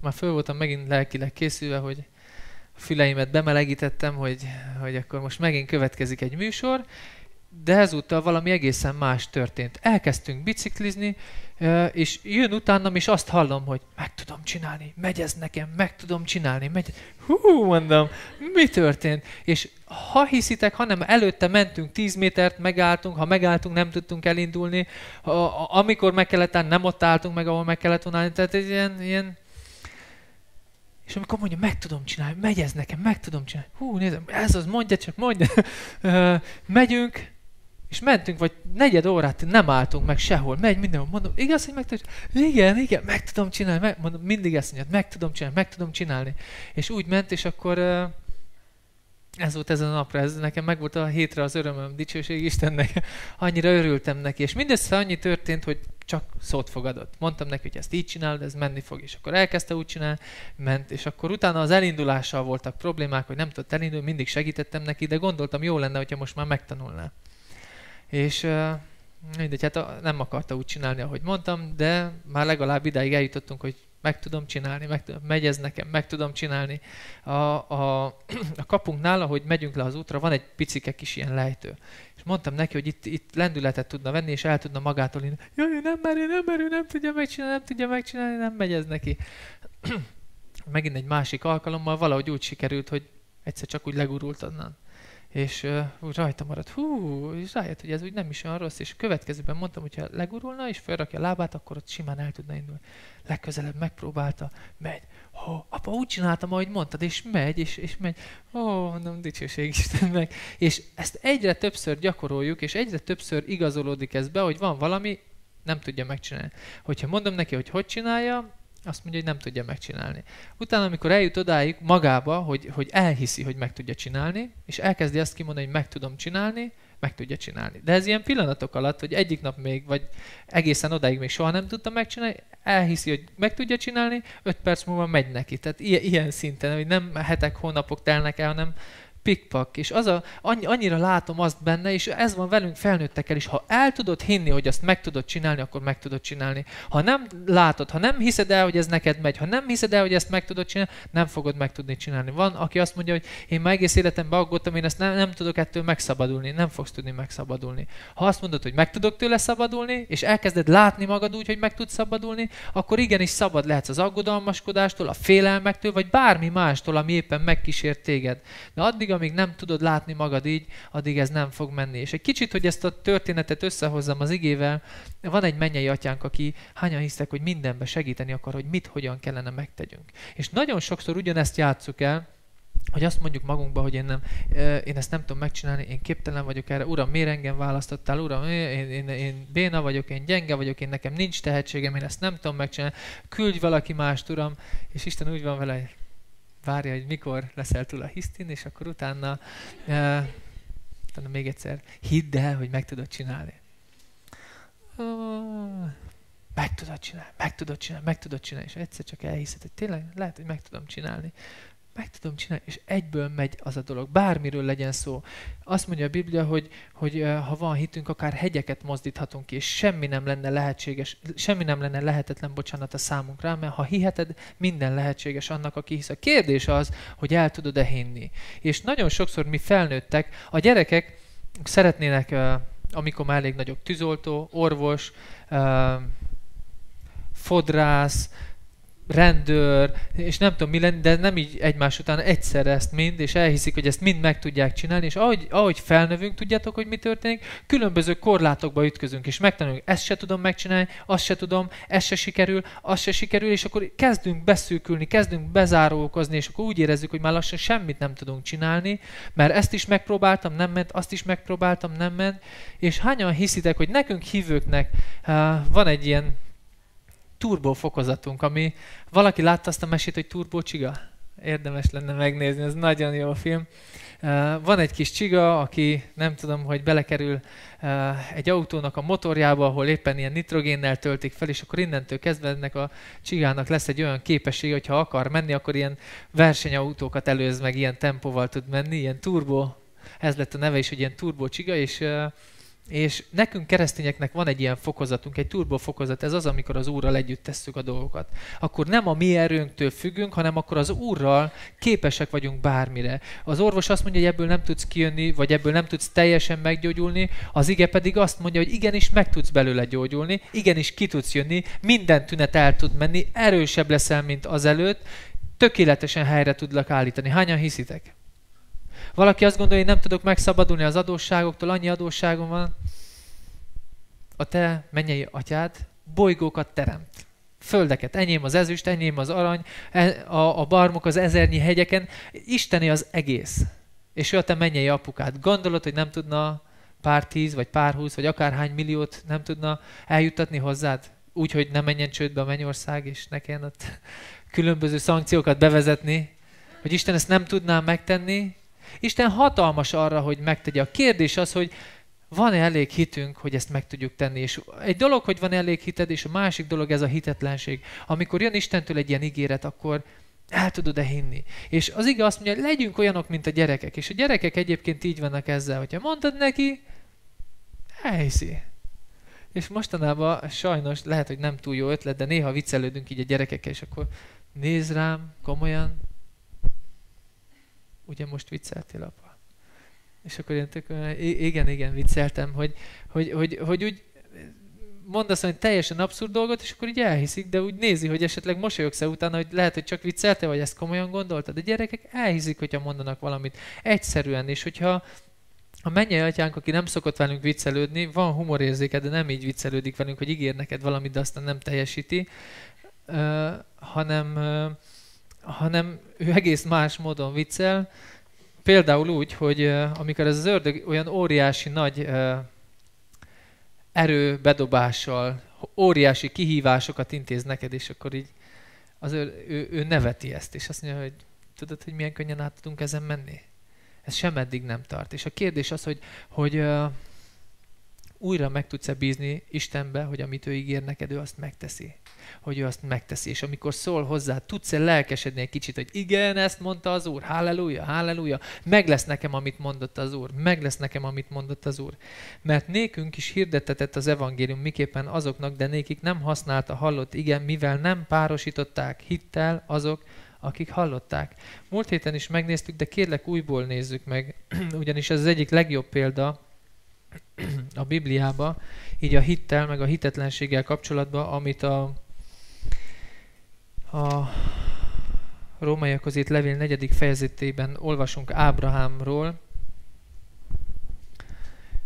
már föl voltam megint lelkileg készülve, hogy a füleimet bemelegítettem, hogy, hogy akkor most megint következik egy műsor, de ezúttal valami egészen más történt. Elkezdtünk biciklizni, és jön utánam, és azt hallom, hogy meg tudom csinálni, megy ez nekem, meg tudom csinálni, megy. Hú, mondom, mi történt? És ha hiszitek, hanem előtte mentünk 10 métert, megálltunk, ha megálltunk, nem tudtunk elindulni, amikor meg kellett állni, nem ott álltunk meg, ahol meg kellett volna állni, tehát egy ilyen, ilyen és amikor mondja, meg tudom csinálni, megy ez nekem, meg tudom csinálni. Hú, nézem, ez az, mondja csak, mondja. Megyünk, és mentünk, vagy negyed órát nem álltunk meg sehol, megy mindenhol, mondom, igaz, hogy meg tudom Igen, igen, meg tudom csinálni, meg, mondom, mindig ezt mondja, meg tudom csinálni, meg tudom csinálni. És úgy ment, és akkor ez volt ezen a napra, ez nekem meg volt a hétre az örömöm, dicsőség Istennek. <laughs> Annyira örültem neki, és mindössze annyi történt, hogy csak szót fogadott. Mondtam neki, hogy ezt így csinálod, ez menni fog, és akkor elkezdte úgy csinálni, ment, és akkor utána az elindulással voltak problémák, hogy nem tudott elindulni, mindig segítettem neki, de gondoltam, jó lenne, hogyha most már megtanulná. És mindegy, hát nem akarta úgy csinálni, ahogy mondtam, de már legalább idáig eljutottunk, hogy meg tudom csinálni, meg megy ez nekem, meg tudom csinálni. A, a, a kapunknál, ahogy megyünk le az útra, van egy picike kis ilyen lejtő. És mondtam neki, hogy itt, itt lendületet tudna venni, és el tudna magától inni. Jaj, nem merő, nem merő, nem tudja megcsinálni, nem tudja megcsinálni, nem megy ez neki. Megint egy másik alkalommal valahogy úgy sikerült, hogy egyszer csak úgy legurult onnan és uh, rajta maradt, hú, és rájött, hogy ez úgy nem is olyan rossz, és következőben mondtam, hogy ha legurulna, és felrakja a lábát, akkor ott simán el tudna indulni. Legközelebb megpróbálta, megy, oh, apa, úgy csináltam, ahogy mondtad, és megy, és, és megy, ó, oh, mondom, dicsőség Istennek. És ezt egyre többször gyakoroljuk, és egyre többször igazolódik ez be, hogy van valami, nem tudja megcsinálni. Hogyha mondom neki, hogy hogy csinálja, azt mondja, hogy nem tudja megcsinálni. Utána, amikor eljut odáig magába, hogy, hogy elhiszi, hogy meg tudja csinálni, és elkezdi azt kimondani, hogy meg tudom csinálni, meg tudja csinálni. De ez ilyen pillanatok alatt, hogy egyik nap még, vagy egészen odáig még soha nem tudta megcsinálni, elhiszi, hogy meg tudja csinálni, öt perc múlva megy neki. Tehát ilyen, ilyen szinten, hogy nem hetek, hónapok telnek el, hanem pikpak, és az a, annyi, annyira látom azt benne, és ez van velünk felnőttekkel is, ha el tudod hinni, hogy azt meg tudod csinálni, akkor meg tudod csinálni. Ha nem látod, ha nem hiszed el, hogy ez neked megy, ha nem hiszed el, hogy ezt meg tudod csinálni, nem fogod meg tudni csinálni. Van, aki azt mondja, hogy én már egész életemben aggódtam, én ezt nem, nem tudok ettől megszabadulni, nem fogsz tudni megszabadulni. Ha azt mondod, hogy meg tudok tőle szabadulni, és elkezded látni magad úgy, hogy meg tudsz szabadulni, akkor igenis szabad lehetsz az aggodalmaskodástól, a félelmektől, vagy bármi mástól, ami éppen megkísért téged. De addig, amíg nem tudod látni magad így, addig ez nem fog menni. És egy kicsit, hogy ezt a történetet összehozzam az igével, van egy mennyei atyánk, aki hányan hisztek, hogy mindenbe segíteni akar, hogy mit, hogyan kellene megtegyünk. És nagyon sokszor ugyanezt játsszuk el, hogy azt mondjuk magunkba, hogy én, nem, én ezt nem tudom megcsinálni, én képtelen vagyok erre, uram, miért engem választottál, uram, én, én, én béna vagyok, én gyenge vagyok, én nekem nincs tehetségem, én ezt nem tudom megcsinálni, küldj valaki mást, uram, és Isten úgy van vele, várja, hogy mikor leszel túl a hisztin, és akkor utána, uh, még egyszer hidd el, hogy meg tudod csinálni. Uh, meg tudod csinálni, meg tudod csinálni, meg tudod csinálni, és egyszer csak elhiszed, hogy tényleg lehet, hogy meg tudom csinálni meg tudom csinálni, és egyből megy az a dolog. Bármiről legyen szó. Azt mondja a Biblia, hogy, hogy ha van hitünk, akár hegyeket mozdíthatunk ki, és semmi nem lenne lehetséges, semmi nem lenne lehetetlen, bocsánat, a számunkra, mert ha hiheted, minden lehetséges annak, aki hisz. A kérdés az, hogy el tudod-e hinni. És nagyon sokszor mi felnőttek, a gyerekek szeretnének, amikor már elég nagyobb tűzoltó, orvos, fodrász, rendőr, és nem tudom mi lenni, de nem így egymás után egyszerre ezt mind, és elhiszik, hogy ezt mind meg tudják csinálni, és ahogy, ahogy felnövünk, tudjátok, hogy mi történik? Különböző korlátokba ütközünk, és megtanuljuk, ezt se tudom megcsinálni, azt se tudom, ez se sikerül, az se sikerül, és akkor kezdünk beszűkülni, kezdünk bezárókozni, és akkor úgy érezzük, hogy már lassan semmit nem tudunk csinálni, mert ezt is megpróbáltam, nem ment, azt is megpróbáltam, nem ment, és hányan hiszitek, hogy nekünk hívőknek uh, van egy ilyen turbo fokozatunk, ami valaki látta azt a mesét, hogy turbo csiga? Érdemes lenne megnézni, ez nagyon jó film. Van egy kis csiga, aki nem tudom, hogy belekerül egy autónak a motorjába, ahol éppen ilyen nitrogénnel töltik fel, és akkor innentől kezdve ennek a csigának lesz egy olyan képessége, hogy ha akar menni, akkor ilyen versenyautókat előz meg, ilyen tempóval tud menni, ilyen turbo, ez lett a neve is, hogy ilyen turbo csiga, és és nekünk keresztényeknek van egy ilyen fokozatunk, egy turbo fokozat, ez az, amikor az Úrral együtt tesszük a dolgokat. Akkor nem a mi erőnktől függünk, hanem akkor az Úrral képesek vagyunk bármire. Az orvos azt mondja, hogy ebből nem tudsz kijönni, vagy ebből nem tudsz teljesen meggyógyulni, az ige pedig azt mondja, hogy igenis meg tudsz belőle gyógyulni, igenis ki tudsz jönni, minden tünet el tud menni, erősebb leszel, mint azelőtt, tökéletesen helyre tudlak állítani. Hányan hiszitek? Valaki azt gondolja, hogy nem tudok megszabadulni az adósságoktól, annyi adósságom van. A te mennyei atyád bolygókat teremt. Földeket, enyém az ezüst, enyém az arany, e, a, a barmok az ezernyi hegyeken. Isteni az egész. És ő a te mennyei apukád. Gondolod, hogy nem tudna pár tíz, vagy pár húsz, vagy akárhány milliót nem tudna eljuttatni hozzád? Úgy, hogy ne menjen csődbe a mennyország, és ne kelljen ott különböző szankciókat bevezetni, hogy Isten ezt nem tudná megtenni, Isten hatalmas arra, hogy megtegye. A kérdés az, hogy van-e elég hitünk, hogy ezt meg tudjuk tenni. És egy dolog, hogy van elég hited, és a másik dolog ez a hitetlenség. Amikor jön Istentől egy ilyen ígéret, akkor el tudod-e hinni. És az ige azt mondja, hogy legyünk olyanok, mint a gyerekek. És a gyerekek egyébként így vannak ezzel, hogyha mondtad neki, elhiszi. És mostanában sajnos lehet, hogy nem túl jó ötlet, de néha viccelődünk így a gyerekekkel, és akkor néz rám, komolyan, ugye most vicceltél, apa? És akkor én tök, igen, igen, vicceltem, hogy, hogy, hogy, hogy úgy mondasz hogy teljesen abszurd dolgot, és akkor így elhiszik, de úgy nézi, hogy esetleg mosolyogsz -e utána, hogy lehet, hogy csak viccelte, vagy ezt komolyan gondoltad. De gyerekek elhiszik, hogyha mondanak valamit egyszerűen, és hogyha a mennyei atyánk, aki nem szokott velünk viccelődni, van humorérzéke, de nem így viccelődik velünk, hogy ígér neked valamit, de aztán nem teljesíti, uh, hanem uh, hanem ő egész más módon viccel. Például úgy, hogy amikor ez az ördög olyan óriási nagy erő bedobással, óriási kihívásokat intéz neked, és akkor így az ő, ő, ő neveti ezt, és azt mondja, hogy tudod, hogy milyen könnyen át tudunk ezen menni? Ez sem eddig nem tart. És a kérdés az, hogy, hogy újra meg tudsz-e bízni Istenbe, hogy amit ő ígér neked, ő azt megteszi hogy ő azt megteszi. És amikor szól hozzá, tudsz-e lelkesedni egy kicsit, hogy igen, ezt mondta az Úr, halleluja, halleluja, meg lesz nekem, amit mondott az Úr, meg lesz nekem, amit mondott az Úr. Mert nékünk is hirdettetett az evangélium miképpen azoknak, de nékik nem használta hallott igen, mivel nem párosították hittel azok, akik hallották. Múlt héten is megnéztük, de kérlek újból nézzük meg, <clears throat> ugyanis ez az egyik legjobb példa <clears throat> a Bibliába, így a hittel, meg a hitetlenséggel kapcsolatban, amit a a rómaiakhoz írt levél negyedik fejezetében olvasunk Ábrahámról,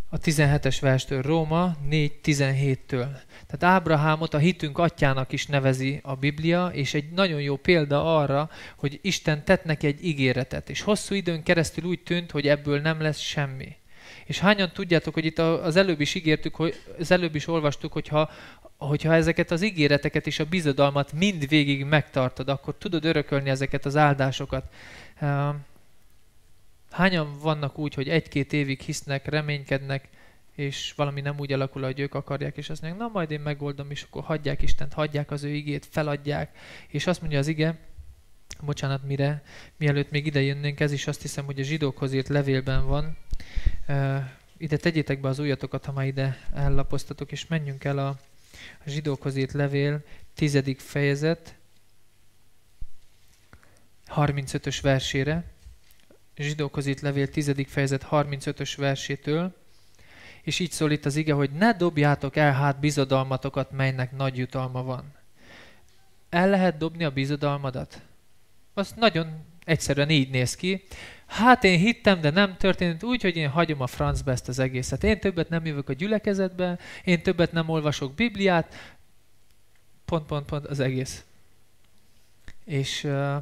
a 17-es verstől Róma 4.17-től. Tehát Ábrahámot a hitünk atyának is nevezi a Biblia, és egy nagyon jó példa arra, hogy Isten tett neki egy ígéretet, és hosszú időn keresztül úgy tűnt, hogy ebből nem lesz semmi. És hányan tudjátok, hogy itt az előbb is ígértük, hogy az előbb is olvastuk, hogy ha hogyha ezeket az ígéreteket és a bizodalmat mind végig megtartod, akkor tudod örökölni ezeket az áldásokat. Hányan vannak úgy, hogy egy-két évig hisznek, reménykednek, és valami nem úgy alakul, hogy ők akarják, és azt mondják, na majd én megoldom, és akkor hagyják Istent, hagyják az ő igét, feladják, és azt mondja az ige, bocsánat, mire, mielőtt még ide jönnénk, ez is azt hiszem, hogy a zsidókhoz írt levélben van. ide tegyétek be az újatokat, ha már ide ellapoztatok, és menjünk el a a zsidókhoz írt levél, tizedik fejezet, 35-ös versére, zsidókhoz írt levél, tizedik fejezet, 35-ös versétől, és így szól itt az ige, hogy ne dobjátok el hát bizodalmatokat, melynek nagy jutalma van. el lehet dobni a bizodalmadat? Az nagyon egyszerűen így néz ki. Hát én hittem, de nem történt úgy, hogy én hagyom a francba ezt az egészet. Én többet nem jövök a gyülekezetbe, én többet nem olvasok Bibliát, pont, pont, pont az egész. És uh,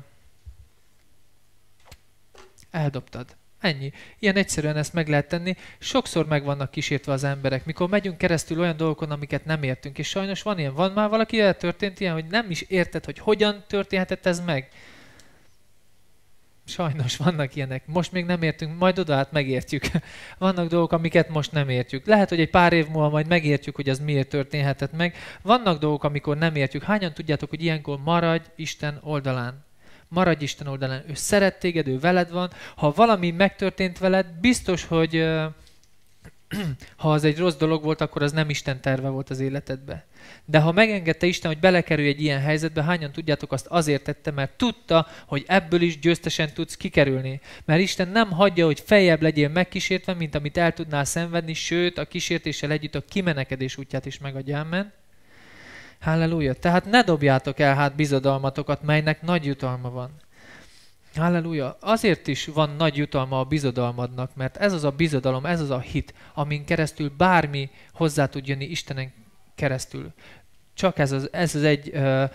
eldobtad. Ennyi. Ilyen egyszerűen ezt meg lehet tenni. Sokszor meg vannak kísértve az emberek, mikor megyünk keresztül olyan dolgokon, amiket nem értünk. És sajnos van ilyen. Van már valaki, történt ilyen, hogy nem is érted, hogy hogyan történhetett ez meg. Sajnos vannak ilyenek. Most még nem értünk, majd oda át megértjük. <laughs> Vannak dolgok, amiket most nem értjük. Lehet, hogy egy pár év múlva majd megértjük, hogy az miért történhetett meg. Vannak dolgok, amikor nem értjük. Hányan tudjátok, hogy ilyenkor maradj Isten oldalán? Maradj Isten oldalán. Ő szeret téged, ő veled van. Ha valami megtörtént veled, biztos, hogy <clears throat> ha az egy rossz dolog volt, akkor az nem Isten terve volt az életedbe. De ha megengedte Isten, hogy belekerülj egy ilyen helyzetbe, hányan tudjátok azt azért tette, mert tudta, hogy ebből is győztesen tudsz kikerülni. Mert Isten nem hagyja, hogy feljebb legyél megkísértve, mint amit el tudnál szenvedni, sőt, a kísértéssel együtt a kimenekedés útját is megadja. Amen. Halleluja. Tehát ne dobjátok el hát bizodalmatokat, melynek nagy jutalma van. Halleluja. Azért is van nagy jutalma a bizodalmadnak, mert ez az a bizodalom, ez az a hit, amin keresztül bármi hozzá tud jönni Istenen keresztül. Csak ez az, ez az egy uh,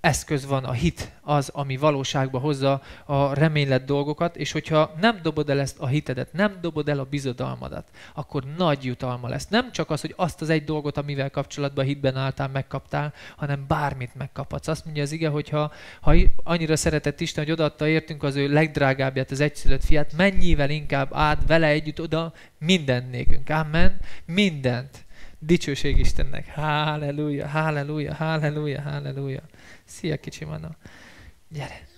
eszköz van, a hit az, ami valóságba hozza a reménylet dolgokat, és hogyha nem dobod el ezt a hitedet, nem dobod el a bizodalmadat, akkor nagy jutalma lesz. Nem csak az, hogy azt az egy dolgot, amivel kapcsolatban hitben álltál, megkaptál, hanem bármit megkaphatsz. Azt mondja az ige, hogy ha, ha annyira szeretett Isten, hogy odaadta értünk az ő legdrágábbját, az egyszülött fiát, mennyivel inkább át vele együtt oda minden nékünk. Amen. Mindent. Dicsőség Istennek. Halleluja, halleluja, halleluja, halleluja. Szia, kicsi mana. Gyere.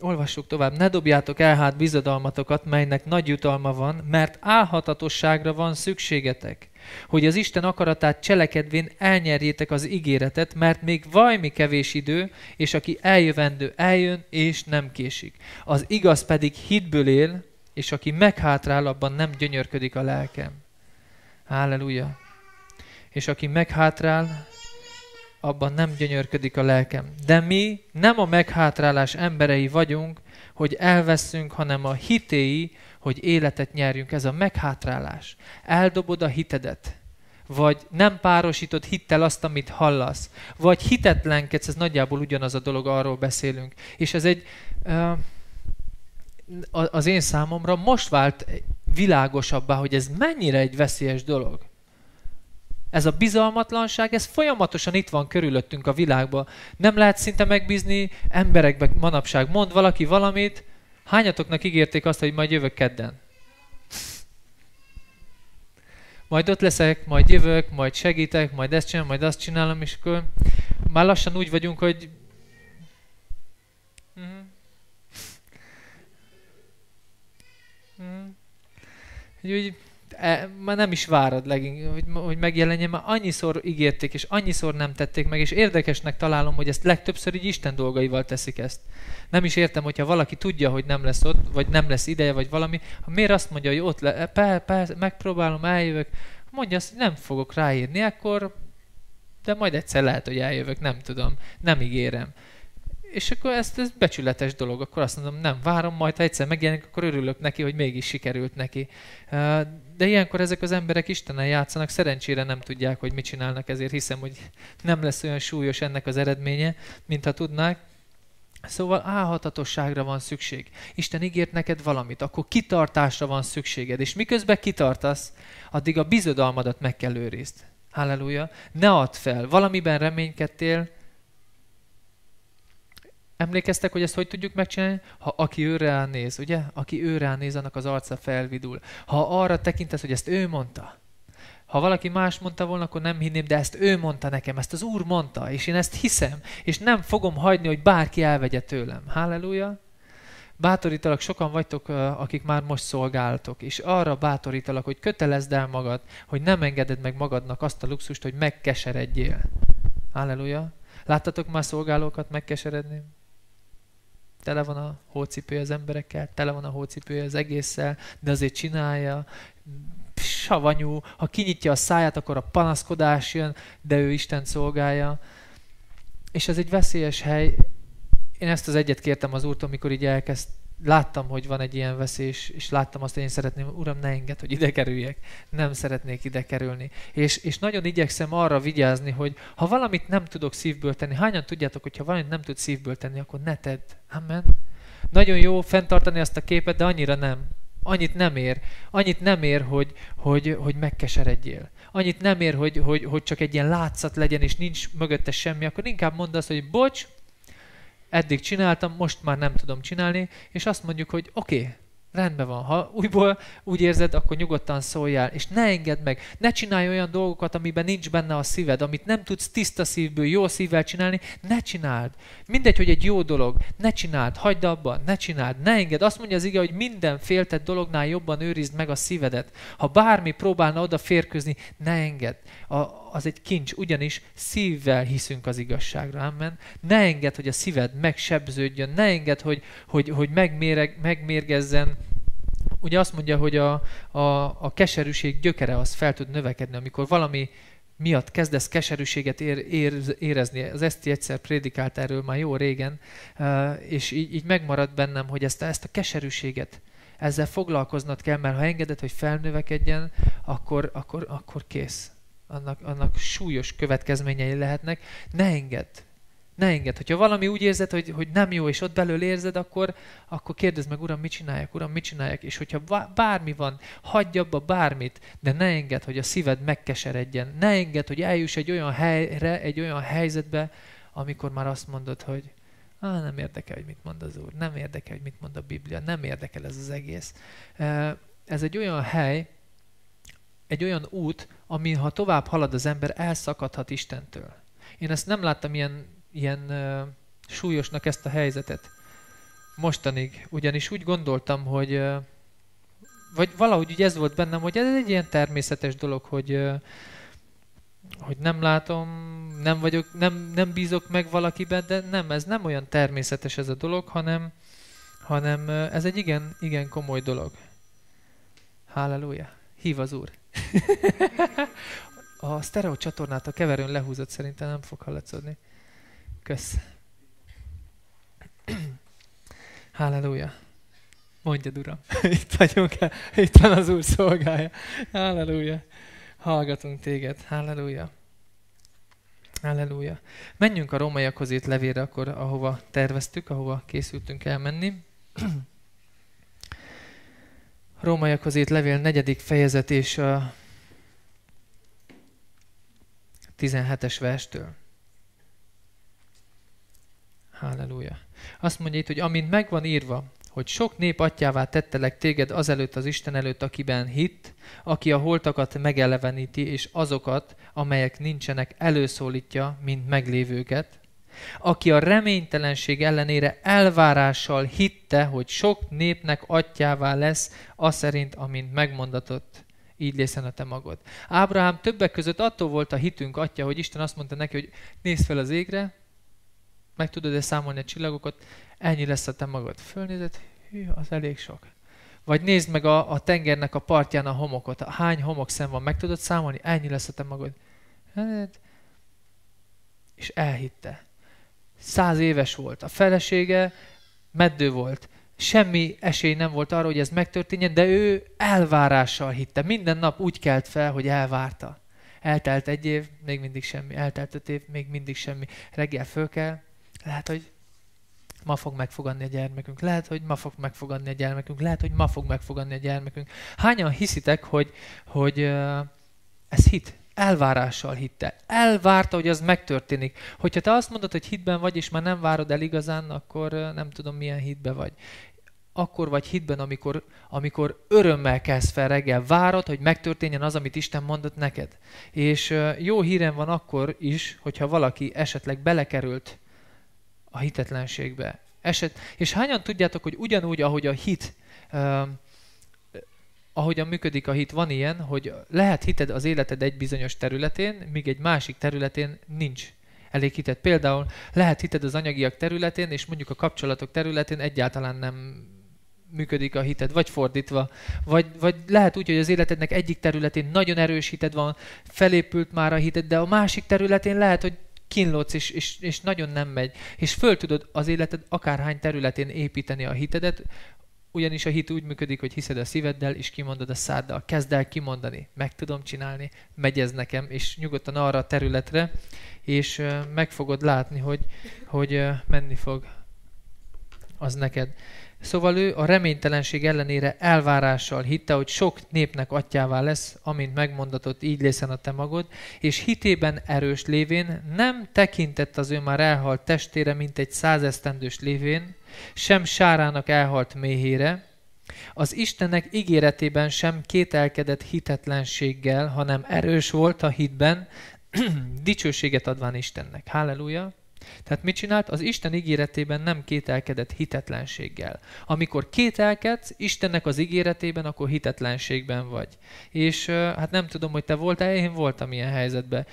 Olvassuk tovább. Ne dobjátok el hát bizodalmatokat, melynek nagy jutalma van, mert álhatatosságra van szükségetek, hogy az Isten akaratát cselekedvén elnyerjétek az ígéretet, mert még vajmi kevés idő, és aki eljövendő, eljön, és nem késik. Az igaz pedig hitből él, és aki meghátrál, abban nem gyönyörködik a lelkem. Halleluja. És aki meghátrál, abban nem gyönyörködik a lelkem. De mi nem a meghátrálás emberei vagyunk, hogy elveszünk, hanem a hitéi, hogy életet nyerjünk. Ez a meghátrálás. Eldobod a hitedet. Vagy nem párosítod hittel azt, amit hallasz. Vagy hitetlenkedsz, ez nagyjából ugyanaz a dolog, arról beszélünk. És ez egy... Az én számomra most vált világosabbá, hogy ez mennyire egy veszélyes dolog. Ez a bizalmatlanság, ez folyamatosan itt van körülöttünk a világban. Nem lehet szinte megbízni emberekbe manapság. Mond valaki valamit, hányatoknak ígérték azt, hogy majd jövök kedden? Majd ott leszek, majd jövök, majd segítek, majd ezt csinálom, majd azt csinálom, és akkor már lassan úgy vagyunk, hogy hogy úgy, e, már nem is várod legink, hogy, hogy megjelenjen, mert annyiszor ígérték, és annyiszor nem tették meg, és érdekesnek találom, hogy ezt legtöbbször így Isten dolgaival teszik ezt. Nem is értem, hogyha valaki tudja, hogy nem lesz ott, vagy nem lesz ideje, vagy valami, miért azt mondja, hogy ott le, per, per, megpróbálom, eljövök, mondja azt, hogy nem fogok ráírni, akkor de majd egyszer lehet, hogy eljövök, nem tudom, nem ígérem és akkor ezt, ez becsületes dolog, akkor azt mondom, nem várom, majd ha egyszer megjelenik, akkor örülök neki, hogy mégis sikerült neki. De ilyenkor ezek az emberek Istenen játszanak, szerencsére nem tudják, hogy mit csinálnak, ezért hiszem, hogy nem lesz olyan súlyos ennek az eredménye, mint ha tudnák. Szóval álhatatosságra van szükség. Isten ígért neked valamit, akkor kitartásra van szükséged, és miközben kitartasz, addig a bizodalmadat meg kell őrizd. Halleluja. Ne add fel. Valamiben reménykedtél, Emlékeztek, hogy ezt hogy tudjuk megcsinálni? Ha aki őre néz, ugye? Aki őre néz, annak az arca felvidul. Ha arra tekintesz, hogy ezt ő mondta, ha valaki más mondta volna, akkor nem hinném, de ezt ő mondta nekem, ezt az Úr mondta, és én ezt hiszem, és nem fogom hagyni, hogy bárki elvegye tőlem. Halleluja! Bátorítalak, sokan vagytok, akik már most szolgáltok, és arra bátorítalak, hogy kötelezd el magad, hogy nem engeded meg magadnak azt a luxust, hogy megkeseredjél. Halleluja! Láttatok már szolgálókat megkeseredni? Tele van a hócipője az emberekkel, tele van a hócipője az egésszel, de azért csinálja, savanyú, ha kinyitja a száját, akkor a panaszkodás jön, de ő Isten szolgálja. És ez egy veszélyes hely. Én ezt az egyet kértem az úrtól, amikor így elkezd, láttam, hogy van egy ilyen veszély, és, láttam azt, hogy én szeretném, uram, ne enged, hogy ide kerüljek. Nem szeretnék ide kerülni. És, és nagyon igyekszem arra vigyázni, hogy ha valamit nem tudok szívből tenni, hányan tudjátok, hogy ha valamit nem tud szívből tenni, akkor ne tedd. Amen. Nagyon jó fenntartani azt a képet, de annyira nem. Annyit nem ér. Annyit nem ér, hogy, hogy, hogy megkeseredjél. Annyit nem ér, hogy, hogy, hogy csak egy ilyen látszat legyen, és nincs mögötte semmi. Akkor inkább mondd azt, hogy bocs, eddig csináltam, most már nem tudom csinálni, és azt mondjuk, hogy oké, okay, Rendben van. Ha újból úgy érzed, akkor nyugodtan szóljál, és ne engedd meg. Ne csinálj olyan dolgokat, amiben nincs benne a szíved, amit nem tudsz tiszta szívből, jó szívvel csinálni, ne csináld. Mindegy, hogy egy jó dolog, ne csináld, hagyd abba, ne csináld, ne engedd. Azt mondja az ige, hogy minden féltett dolognál jobban őrizd meg a szívedet. Ha bármi próbálna oda férkőzni, ne engedd. A, az egy kincs, ugyanis szívvel hiszünk az igazságra, amen. Ne engedd, hogy a szíved megsebződjön, ne engedd, hogy, hogy, hogy megméreg, megmérgezzen, ugye azt mondja, hogy a, a, a keserűség gyökere az fel tud növekedni, amikor valami miatt kezdesz keserűséget ér, ér, érezni. Az Eszti egyszer prédikált erről már jó régen, és így, így megmarad bennem, hogy ezt, ezt a keserűséget, ezzel foglalkoznod kell, mert ha engeded, hogy felnövekedjen, akkor, akkor, akkor kész annak, annak súlyos következményei lehetnek. Ne engedd. Ne engedd. Hogyha valami úgy érzed, hogy, hogy nem jó, és ott belül érzed, akkor, akkor kérdezd meg, Uram, mit csináljak, Uram, mit csináljak? És hogyha bármi van, hagyj abba bármit, de ne engedd, hogy a szíved megkeseredjen. Ne engedd, hogy eljuss egy olyan helyre, egy olyan helyzetbe, amikor már azt mondod, hogy ah, nem érdekel, hogy mit mond az Úr, nem érdekel, hogy mit mond a Biblia, nem érdekel ez az egész. Ez egy olyan hely, egy olyan út, ami ha tovább halad az ember, elszakadhat Istentől. Én ezt nem láttam ilyen, ilyen uh, súlyosnak ezt a helyzetet mostanig, ugyanis úgy gondoltam, hogy uh, vagy valahogy úgy ez volt bennem, hogy ez egy ilyen természetes dolog, hogy uh, hogy nem látom, nem vagyok, nem, nem bízok meg valakiben, de nem, ez nem olyan természetes ez a dolog, hanem, hanem ez egy igen, igen komoly dolog. Halleluja. Hív az Úr. <laughs> a stereo csatornát a keverőn lehúzott, szerintem nem fog hallatszódni. Kösz. <clears throat> Halleluja. Mondja, Uram. <laughs> Itt vagyunk, itt van az Úr szolgája. Halleluja. Hallgatunk téged. Halleluja. Halleluja. Menjünk a rómaiakhoz itt levélre, akkor ahova terveztük, ahova készültünk elmenni. <clears throat> Rómaiakhoz írt levél negyedik fejezet és a 17-es verstől. Halleluja. Azt mondja itt, hogy amint megvan írva, hogy sok nép atyává tettelek téged azelőtt az Isten előtt, akiben hit, aki a holtakat megeleveníti, és azokat, amelyek nincsenek, előszólítja, mint meglévőket, aki a reménytelenség ellenére elvárással hitte, hogy sok népnek atyává lesz, az szerint, amint megmondatott, így lészen a te magod. Ábrahám többek között attól volt a hitünk atya, hogy Isten azt mondta neki, hogy nézd fel az égre, meg tudod-e számolni a csillagokat, ennyi lesz a te magad. Fölnézed, hű, az elég sok. Vagy nézd meg a, a tengernek a partján a homokot. Hány homokszem van, meg tudod számolni? Ennyi lesz a te magad. Hát, és elhitte száz éves volt. A felesége meddő volt. Semmi esély nem volt arra, hogy ez megtörténjen, de ő elvárással hitte. Minden nap úgy kelt fel, hogy elvárta. Eltelt egy év, még mindig semmi. Eltelt öt év, még mindig semmi. Reggel föl kell, lehet, hogy ma fog megfogadni a gyermekünk, lehet, hogy ma fog megfogadni a gyermekünk, lehet, hogy ma fog megfogadni a gyermekünk. Hányan hiszitek, hogy, hogy ez hit? Elvárással hitte. Elvárta, hogy az megtörténik. Hogyha te azt mondod, hogy hitben vagy, és már nem várod el igazán, akkor nem tudom, milyen hitbe vagy. Akkor vagy hitben, amikor, amikor örömmel kezd fel reggel, várod, hogy megtörténjen az, amit Isten mondott neked. És jó hírem van akkor is, hogyha valaki esetleg belekerült a hitetlenségbe. Eset, és hányan tudjátok, hogy ugyanúgy, ahogy a hit ahogyan működik a hit, van ilyen, hogy lehet hited az életed egy bizonyos területén, míg egy másik területén nincs elég hited. Például lehet hited az anyagiak területén, és mondjuk a kapcsolatok területén egyáltalán nem működik a hited, vagy fordítva. Vagy, vagy lehet úgy, hogy az életednek egyik területén nagyon erős hited van, felépült már a hited, de a másik területén lehet, hogy kínlódsz, és, és, és nagyon nem megy. És föl tudod az életed akárhány területén építeni a hitedet, ugyanis a hit úgy működik, hogy hiszed a szíveddel, és kimondod a száddal. Kezd el kimondani, meg tudom csinálni, megy ez nekem, és nyugodtan arra a területre, és meg fogod látni, hogy, hogy menni fog az neked. Szóval ő a reménytelenség ellenére elvárással hitte, hogy sok népnek atyává lesz, amint megmondatott, így lészen a te magod, és hitében erős lévén nem tekintett az ő már elhalt testére, mint egy százesztendős lévén, sem sárának elhalt méhére, az Istennek ígéretében sem kételkedett hitetlenséggel, hanem erős volt a hitben, <clears throat> dicsőséget adván Istennek. Halleluja! Tehát mit csinált? Az Isten ígéretében nem kételkedett hitetlenséggel. Amikor kételkedsz Istennek az ígéretében, akkor hitetlenségben vagy. És hát nem tudom, hogy te voltál, én voltam ilyen helyzetben.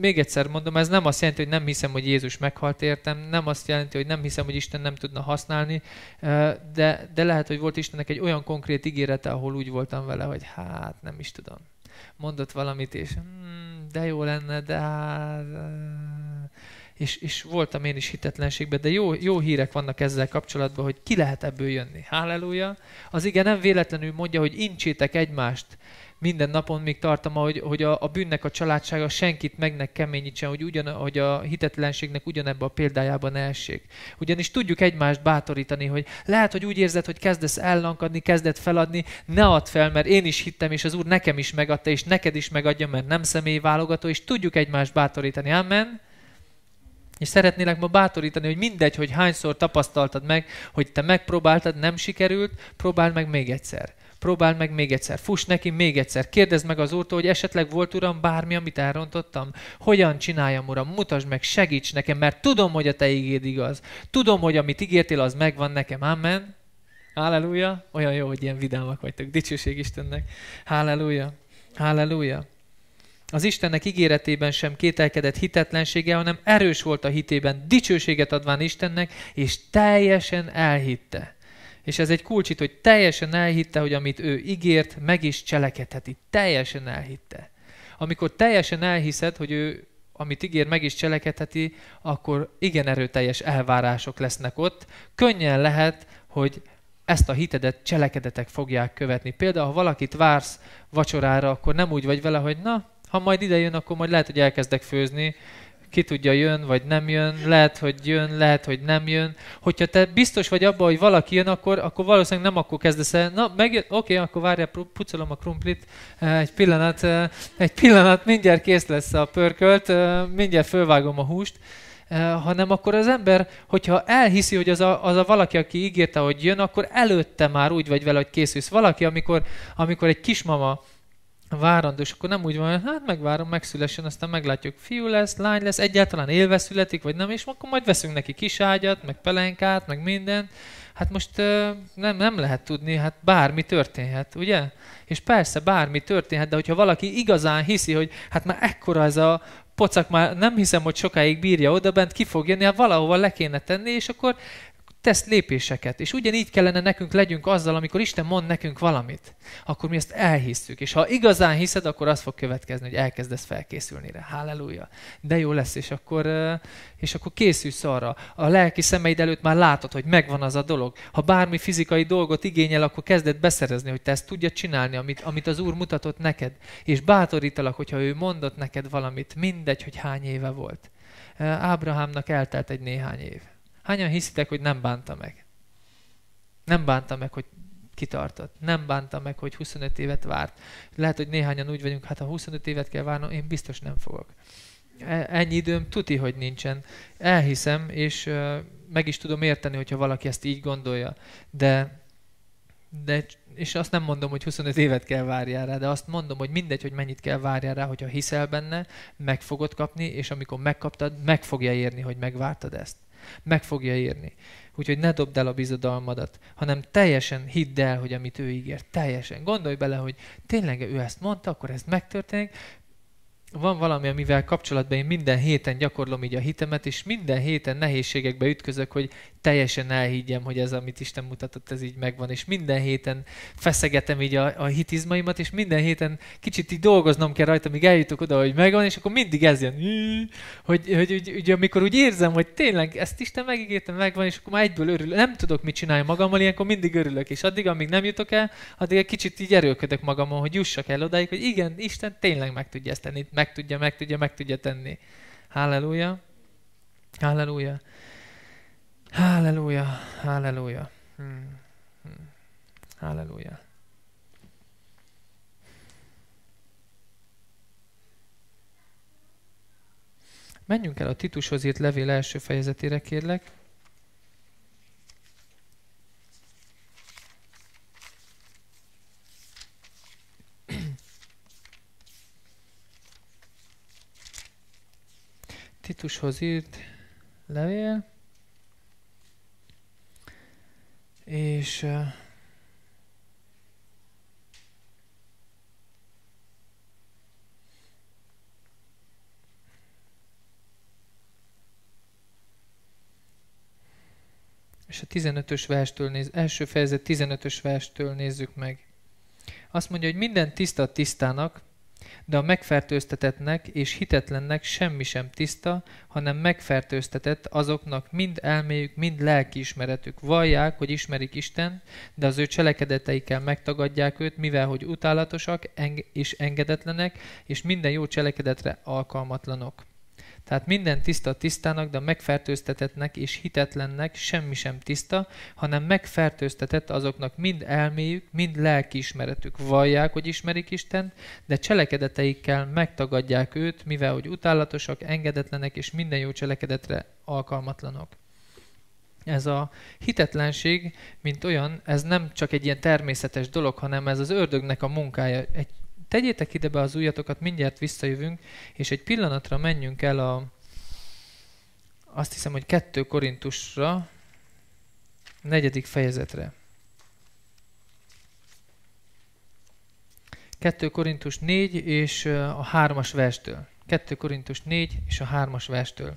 Még egyszer mondom, ez nem azt jelenti, hogy nem hiszem, hogy Jézus meghalt értem, nem azt jelenti, hogy nem hiszem, hogy Isten nem tudna használni, de, de lehet, hogy volt Istennek egy olyan konkrét ígérete, ahol úgy voltam vele, hogy hát nem is tudom. Mondott valamit, és hmm, de jó lenne, de hát és, és voltam én is hitetlenségben, de jó, jó hírek vannak ezzel kapcsolatban, hogy ki lehet ebből jönni. Halleluja! Az igen nem véletlenül mondja, hogy incsétek egymást minden napon, még tartom, hogy, hogy a, a bűnnek a családsága senkit megnek keményítsen, hogy, ugyan, hogy a hitetlenségnek ugyanebben a példájában elség. Ugyanis tudjuk egymást bátorítani, hogy lehet, hogy úgy érzed, hogy kezdesz ellankadni, kezded feladni, ne add fel, mert én is hittem, és az Úr nekem is megadta, és neked is megadja, mert nem személyválogató, és tudjuk egymást bátorítani. Amen. És szeretnélek ma bátorítani, hogy mindegy, hogy hányszor tapasztaltad meg, hogy te megpróbáltad, nem sikerült, próbáld meg még egyszer. Próbáld meg még egyszer, fuss neki még egyszer, kérdezd meg az úrtól, hogy esetleg volt, Uram, bármi, amit elrontottam? Hogyan csináljam, Uram? Mutasd meg, segíts nekem, mert tudom, hogy a Te ígéd igaz. Tudom, hogy amit ígértél, az megvan nekem. Amen. Halleluja. Olyan jó, hogy ilyen vidámak vagytok. Dicsőség Istennek. Halleluja. Halleluja. Az Istennek ígéretében sem kételkedett hitetlensége, hanem erős volt a hitében, dicsőséget adván Istennek, és teljesen elhitte. És ez egy kulcsit, hogy teljesen elhitte, hogy amit ő ígért, meg is cselekedheti. Teljesen elhitte. Amikor teljesen elhiszed, hogy ő amit ígér, meg is cselekedheti, akkor igen erőteljes elvárások lesznek ott. Könnyen lehet, hogy ezt a hitedet cselekedetek fogják követni. Például, ha valakit vársz vacsorára, akkor nem úgy vagy vele, hogy na, ha majd ide jön, akkor majd lehet, hogy elkezdek főzni, ki tudja, jön vagy nem jön, lehet, hogy jön, lehet, hogy nem jön. Hogyha te biztos vagy abban, hogy valaki jön, akkor, akkor valószínűleg nem akkor kezdesz el, na, meg, oké, akkor várja, pucolom a krumplit, egy pillanat, egy pillanat, mindjárt kész lesz a pörkölt, mindjárt fölvágom a húst, hanem akkor az ember, hogyha elhiszi, hogy az a, az a valaki, aki ígérte, hogy jön, akkor előtte már úgy vagy vele, hogy készülsz. Valaki, amikor, amikor egy kismama várandó, és akkor nem úgy van, hogy hát megvárom, megszülessen, aztán meglátjuk, fiú lesz, lány lesz, egyáltalán élve születik, vagy nem, és akkor majd veszünk neki kiságyat, meg pelenkát, meg minden. Hát most nem, nem lehet tudni, hát bármi történhet, ugye? És persze bármi történhet, de hogyha valaki igazán hiszi, hogy hát már ekkora ez a pocak, már nem hiszem, hogy sokáig bírja oda bent, ki fog jönni, hát valahova le kéne tenni, és akkor tesz lépéseket. És ugyanígy kellene nekünk legyünk azzal, amikor Isten mond nekünk valamit, akkor mi ezt elhisszük. És ha igazán hiszed, akkor az fog következni, hogy elkezdesz felkészülni rá. Halleluja. De jó lesz, és akkor, és akkor készülsz arra. A lelki szemeid előtt már látod, hogy megvan az a dolog. Ha bármi fizikai dolgot igényel, akkor kezded beszerezni, hogy te ezt tudja csinálni, amit, amit az Úr mutatott neked. És bátorítalak, hogyha ő mondott neked valamit, mindegy, hogy hány éve volt. Ábrahámnak eltelt egy néhány év. Hányan hiszitek, hogy nem bánta meg? Nem bánta meg, hogy kitartott. Nem bánta meg, hogy 25 évet várt. Lehet, hogy néhányan úgy vagyunk, hát ha 25 évet kell várnom, én biztos nem fogok. E, ennyi időm tuti, hogy nincsen. Elhiszem, és meg is tudom érteni, hogyha valaki ezt így gondolja. De, de és azt nem mondom, hogy 25 évet kell várjál rá, de azt mondom, hogy mindegy, hogy mennyit kell várjál rá, hogyha hiszel benne, meg fogod kapni, és amikor megkaptad, meg fogja érni, hogy megvártad ezt meg fogja írni. Úgyhogy ne dobd el a bizodalmadat, hanem teljesen hidd el, hogy amit ő ígért, teljesen. Gondolj bele, hogy tényleg ő ezt mondta, akkor ez megtörténik, van valami, amivel kapcsolatban én minden héten gyakorlom így a hitemet, és minden héten nehézségekbe ütközök, hogy teljesen elhiggyem, hogy ez, amit Isten mutatott, ez így megvan, és minden héten feszegetem így a, a hitizmaimat, és minden héten kicsit így dolgoznom kell rajta, míg eljutok oda, hogy megvan, és akkor mindig ez jön, hogy, hogy, hogy, hogy amikor úgy érzem, hogy tényleg ezt Isten megígértem, megvan, és akkor már egyből örülök, nem tudok mit csinálni magammal, ilyenkor mindig örülök, és addig, amíg nem jutok el, addig egy kicsit így erőlködök magamon, hogy jussak el odáig, hogy igen, Isten tényleg meg tudja ezt tenni, meg tudja, meg tudja, meg tudja tenni. Halleluja. Halleluja. Halleluja. Halleluja. Hmm. Hmm. Halleluja. Menjünk el a Titushoz írt levél első fejezetére, kérlek. Titushoz írt levél, és és a 15-ös verstől néz, első fejezet 15-ös verstől nézzük meg. Azt mondja, hogy minden tiszta tisztának, de a megfertőztetetnek és hitetlennek semmi sem tiszta, hanem megfertőztetett azoknak mind elméjük, mind lelkiismeretük. Vallják, hogy ismerik Isten, de az ő cselekedeteikkel megtagadják őt, mivel hogy utálatosak és engedetlenek, és minden jó cselekedetre alkalmatlanok. Tehát minden tiszta tisztának, de megfertőztetetnek és hitetlennek semmi sem tiszta, hanem megfertőztetett azoknak mind elméjük, mind lelkiismeretük. Vallják, hogy ismerik Istent, de cselekedeteikkel megtagadják őt, mivel hogy utálatosak, engedetlenek és minden jó cselekedetre alkalmatlanok. Ez a hitetlenség, mint olyan, ez nem csak egy ilyen természetes dolog, hanem ez az ördögnek a munkája. Egy Tegyétek ide be az ujjatokat, mindjárt visszajövünk, és egy pillanatra menjünk el a, azt hiszem, hogy kettő Korintusra, negyedik fejezetre. 2 Korintus 4 és a 3-as verstől. 2 Korintus 4 és a 3-as verstől.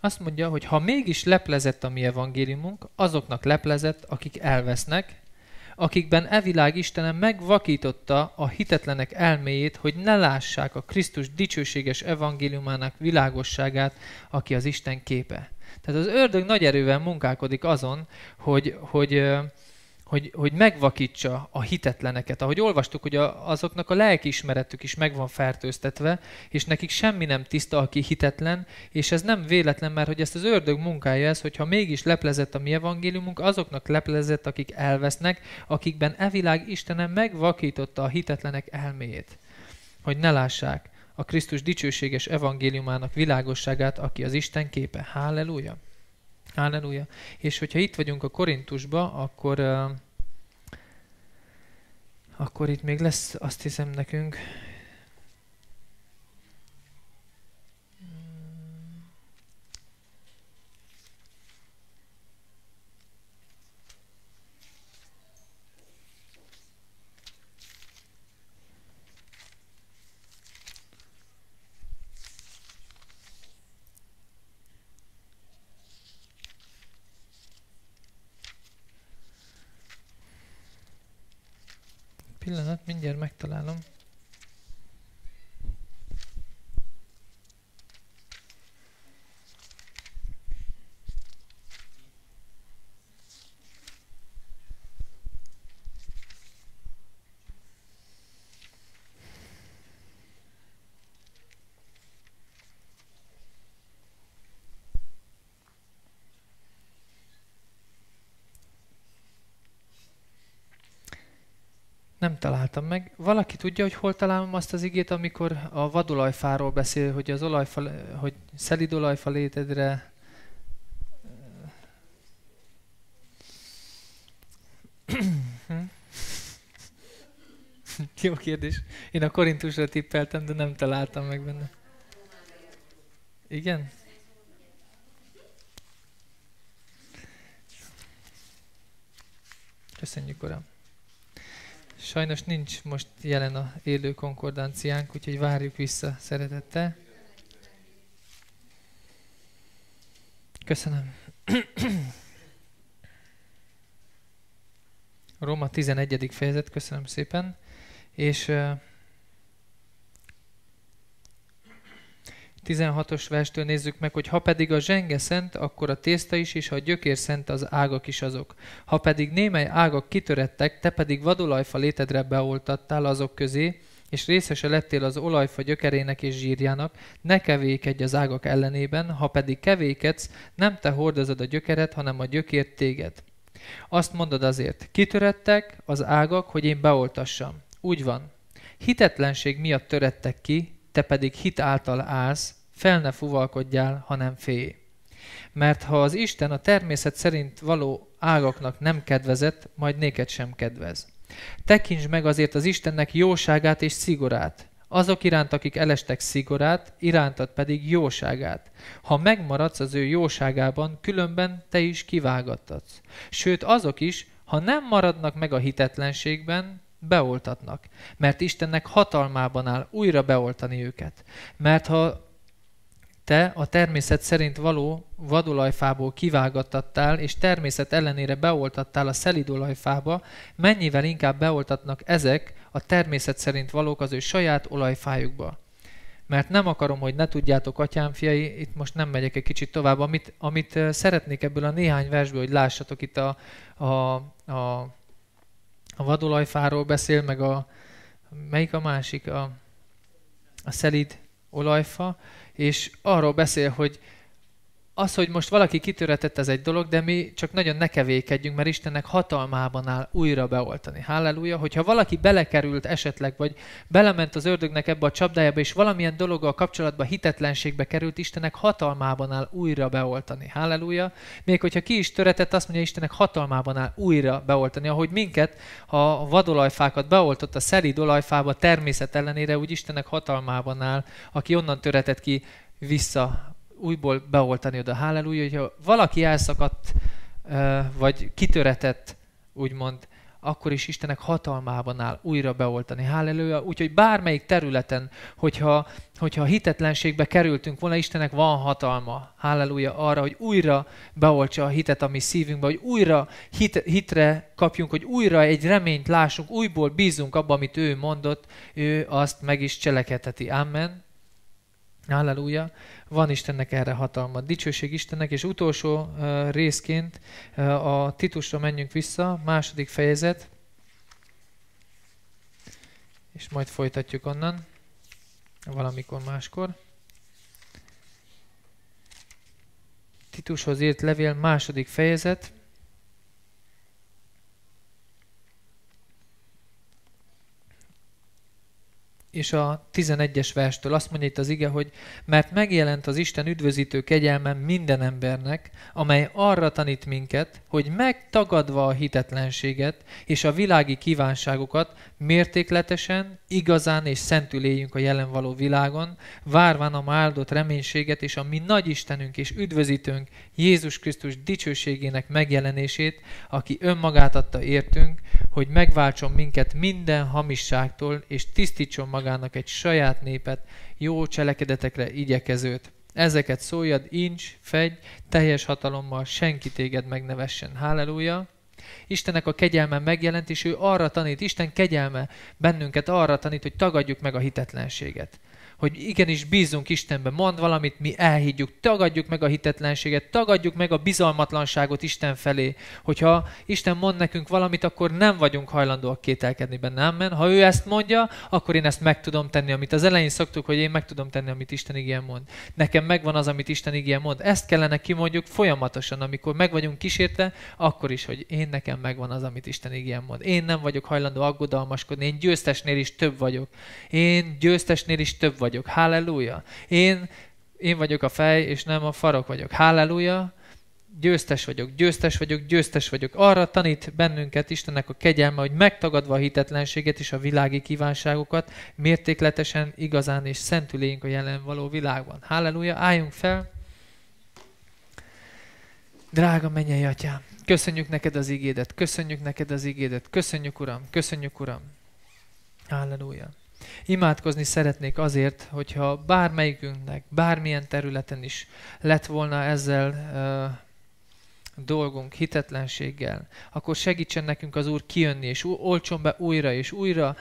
Azt mondja, hogy ha mégis leplezett a mi evangéliumunk, azoknak leplezett, akik elvesznek, akikben e világ Istenem megvakította a hitetlenek elméjét, hogy ne lássák a Krisztus dicsőséges evangéliumának világosságát, aki az Isten képe. Tehát az ördög nagy erővel munkálkodik azon, hogy, hogy hogy, hogy megvakítsa a hitetleneket. Ahogy olvastuk, hogy a, azoknak a lelkiismeretük is meg van fertőztetve, és nekik semmi nem tiszta, aki hitetlen, és ez nem véletlen, mert hogy ezt az ördög munkája ez, hogyha mégis leplezett a mi evangéliumunk, azoknak leplezett, akik elvesznek, akikben e világ Istenem megvakította a hitetlenek elméjét, hogy ne lássák a Krisztus dicsőséges evangéliumának világosságát, aki az Isten képe. Halleluja! Halleluja. És hogyha itt vagyunk a Korintusba, akkor, akkor itt még lesz, azt hiszem nekünk, Pillanat, mindjárt megtalálom. Nem találtam meg. Valaki tudja, hogy hol találom azt az igét, amikor a vadolajfáról beszél, hogy az olajfa, hogy szelid olajfa létedre <clears throat> Jó kérdés. Én a Korintusra tippeltem, de nem találtam meg benne. Igen? Köszönjük, Uram. Sajnos nincs most jelen a élő konkordanciánk, úgyhogy várjuk vissza szeretettel. Köszönöm. Róma 11. fejezet, köszönöm szépen. És 16-os verstől nézzük meg, hogy ha pedig a zsenge szent, akkor a tészta is, és ha a gyökér szent, az ágak is azok. Ha pedig némely ágak kitörettek, te pedig vadolajfa létedre beoltattál azok közé, és részese lettél az olajfa gyökerének és zsírjának, ne kevékedj az ágak ellenében, ha pedig kevékedsz, nem te hordozod a gyökeret, hanem a gyökért téged. Azt mondod azért, kitörettek az ágak, hogy én beoltassam. Úgy van. Hitetlenség miatt törettek ki, te pedig hit által állsz, fel ne fuvalkodjál, hanem félj. Mert ha az Isten a természet szerint való ágaknak nem kedvezett, majd néked sem kedvez. Tekintsd meg azért az Istennek jóságát és szigorát, azok iránt, akik elestek szigorát, irántad pedig jóságát. Ha megmaradsz az ő jóságában, különben te is kivágattatsz. Sőt, azok is, ha nem maradnak meg a hitetlenségben, beoltatnak, mert Istennek hatalmában áll újra beoltani őket. Mert ha te a természet szerint való vadolajfából kivágattattál, és természet ellenére beoltattál a szelidolajfába, mennyivel inkább beoltatnak ezek a természet szerint valók az ő saját olajfájukba. Mert nem akarom, hogy ne tudjátok, atyám fiai, itt most nem megyek egy kicsit tovább, amit, amit szeretnék ebből a néhány versből, hogy lássatok itt a, a, a, a vadolajfáról beszél, meg a, melyik a másik, a, a szelid olajfa, és arról beszél, hogy az, hogy most valaki kitöretett, ez egy dolog, de mi csak nagyon ne kevékedjünk, mert Istennek hatalmában áll újra beoltani. Halleluja! Hogyha valaki belekerült esetleg, vagy belement az ördögnek ebbe a csapdájába, és valamilyen dologgal kapcsolatban hitetlenségbe került, Istennek hatalmában áll újra beoltani. Halleluja! Még hogyha ki is töretett, azt mondja, Istennek hatalmában áll újra beoltani. Ahogy minket, ha a vadolajfákat beoltott a szelíd olajfába természet ellenére, úgy Istennek hatalmában áll, aki onnan töretett ki, vissza újból beoltani oda. Halleluja, hogyha valaki elszakadt, vagy kitöretett, úgymond, akkor is Istenek hatalmában áll újra beoltani. Halleluja. Úgyhogy bármelyik területen, hogyha, hogyha hitetlenségbe kerültünk volna, Istenek van hatalma. Halleluja arra, hogy újra beoltsa a hitet a mi szívünkbe, hogy újra hit, hitre kapjunk, hogy újra egy reményt lássunk, újból bízunk abban, amit ő mondott, ő azt meg is cselekedheti. Amen. Halleluja. Van Istennek erre hatalma. Dicsőség Istennek, és utolsó uh, részként uh, a Titusra menjünk vissza, második fejezet, és majd folytatjuk onnan, valamikor máskor. Titushoz írt levél, második fejezet, és a 11-es verstől. Azt mondja itt az ige, hogy mert megjelent az Isten üdvözítő kegyelme minden embernek, amely arra tanít minket, hogy megtagadva a hitetlenséget és a világi kívánságokat mértékletesen, igazán és szentül éljünk a jelen való világon, várván a áldott reménységet és a mi nagy Istenünk és üdvözítőnk Jézus Krisztus dicsőségének megjelenését, aki önmagát adta értünk, hogy megváltson minket minden hamisságtól és tisztítson magának egy saját népet, jó cselekedetekre igyekezőt. Ezeket szóljad, incs, fegy, teljes hatalommal, senki téged megnevessen. Halleluja! Istennek a kegyelme megjelent, és ő arra tanít, Isten kegyelme bennünket arra tanít, hogy tagadjuk meg a hitetlenséget hogy igenis bízunk Istenbe, mond valamit, mi elhiggyük, tagadjuk meg a hitetlenséget, tagadjuk meg a bizalmatlanságot Isten felé. Hogyha Isten mond nekünk valamit, akkor nem vagyunk hajlandóak kételkedni benne. Amen. Ha ő ezt mondja, akkor én ezt meg tudom tenni, amit az elején szoktuk, hogy én meg tudom tenni, amit Isten igen mond. Nekem megvan az, amit Isten igen mond. Ezt kellene kimondjuk folyamatosan, amikor meg vagyunk kísérte, akkor is, hogy én nekem megvan az, amit Isten igen mond. Én nem vagyok hajlandó aggodalmaskodni, én győztesnél is több vagyok. Én győztesnél is több vagyok vagyok. Halleluja. Én, én vagyok a fej, és nem a farok vagyok. Halleluja. Győztes vagyok, győztes vagyok, győztes vagyok. Arra tanít bennünket Istennek a kegyelme, hogy megtagadva a hitetlenséget és a világi kívánságokat, mértékletesen, igazán és szentülénk a jelen való világban. Halleluja, álljunk fel. Drága mennyei atyám, köszönjük neked az igédet, köszönjük neked az igédet, köszönjük Uram, köszönjük Uram. Halleluja. Imádkozni szeretnék azért, hogyha bármelyikünknek, bármilyen területen is lett volna ezzel uh, dolgunk hitetlenséggel, akkor segítsen nekünk az Úr kijönni, és olcson be újra és újra,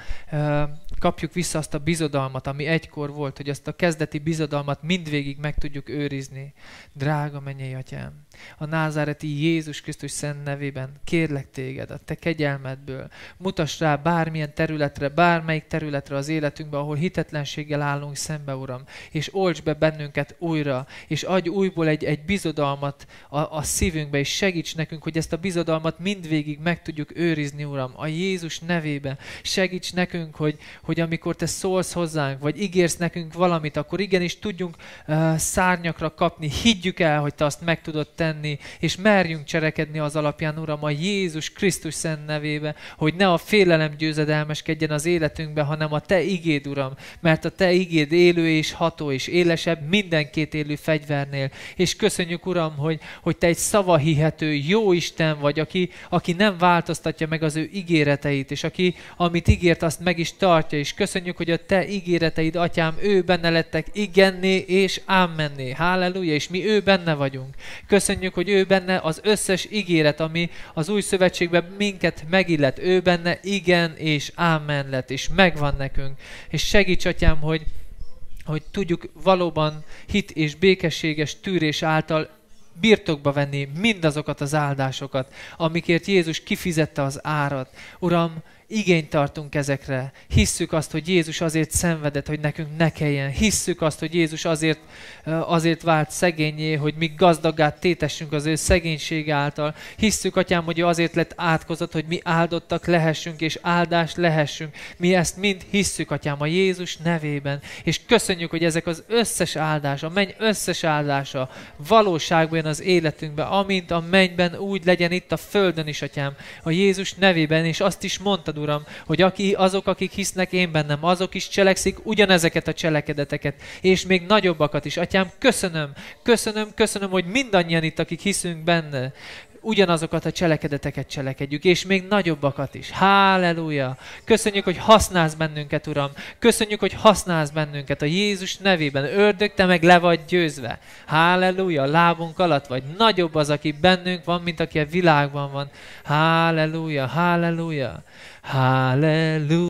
kapjuk vissza azt a bizodalmat, ami egykor volt, hogy azt a kezdeti bizodalmat mindvégig meg tudjuk őrizni. Drága mennyei atyám, a názáreti Jézus Krisztus szent nevében kérlek téged, a te kegyelmedből, mutass rá bármilyen területre, bármelyik területre az életünkbe, ahol hitetlenséggel állunk szembe, Uram, és olcs be bennünket újra, és adj újból egy, egy bizodalmat a, a szívünkbe, és segíts nekünk, hogy ezt a bizodalmat mindvégig meg tudjuk őrizni, Uram, a Jézus nevében. Segíts nekünk, hogy, hogy amikor Te szólsz hozzánk, vagy ígérsz nekünk valamit, akkor igenis tudjunk uh, szárnyakra kapni, higgyük el, hogy Te azt meg tudod tenni, és merjünk cselekedni az alapján, Uram, a Jézus Krisztus szent nevébe, hogy ne a félelem győzedelmeskedjen az életünkbe, hanem a Te igéd, Uram, mert a Te igéd élő és ható és élesebb minden két élő fegyvernél. És köszönjük, Uram, hogy, hogy Te egy szava hihető, jó Isten vagy, aki, aki nem változtatja meg az ő ígéreteit, és aki, amit ígért, azt meg is tartja, és köszönjük, hogy a Te ígéreteid, Atyám, ő benne lettek igenné és ámmenné. Halleluja, és mi ő benne vagyunk. Köszönjük, hogy ő benne az összes ígéret, ami az új szövetségben minket megillet, ő benne igen és ámen lett, és megvan nekünk. És segíts, Atyám, hogy hogy tudjuk valóban hit és békességes tűrés által birtokba venni mindazokat az áldásokat, amikért Jézus kifizette az árat. Uram, igényt tartunk ezekre. Hisszük azt, hogy Jézus azért szenvedett, hogy nekünk ne kelljen. Hisszük azt, hogy Jézus azért, azért vált szegényé, hogy mi gazdagát tétessünk az ő szegénység által. Hisszük, Atyám, hogy azért lett átkozott, hogy mi áldottak lehessünk, és áldást lehessünk. Mi ezt mind hisszük, Atyám, a Jézus nevében. És köszönjük, hogy ezek az összes áldás, a menny összes áldása valóságban jön az életünkbe, amint a mennyben úgy legyen itt a földön is, Atyám, a Jézus nevében, és azt is mondtad, Uram, hogy aki, azok, akik hisznek én bennem, azok is cselekszik ugyanezeket a cselekedeteket, és még nagyobbakat is. Atyám, köszönöm, köszönöm, köszönöm, hogy mindannyian itt, akik hiszünk benne, ugyanazokat a cselekedeteket cselekedjük, és még nagyobbakat is. Halleluja! Köszönjük, hogy használsz bennünket, Uram. Köszönjük, hogy használsz bennünket a Jézus nevében. Ördög, te meg le vagy győzve. Halleluja! Lábunk alatt vagy. Nagyobb az, aki bennünk van, mint aki a világban van. Halleluja! Halleluja! Halleluja!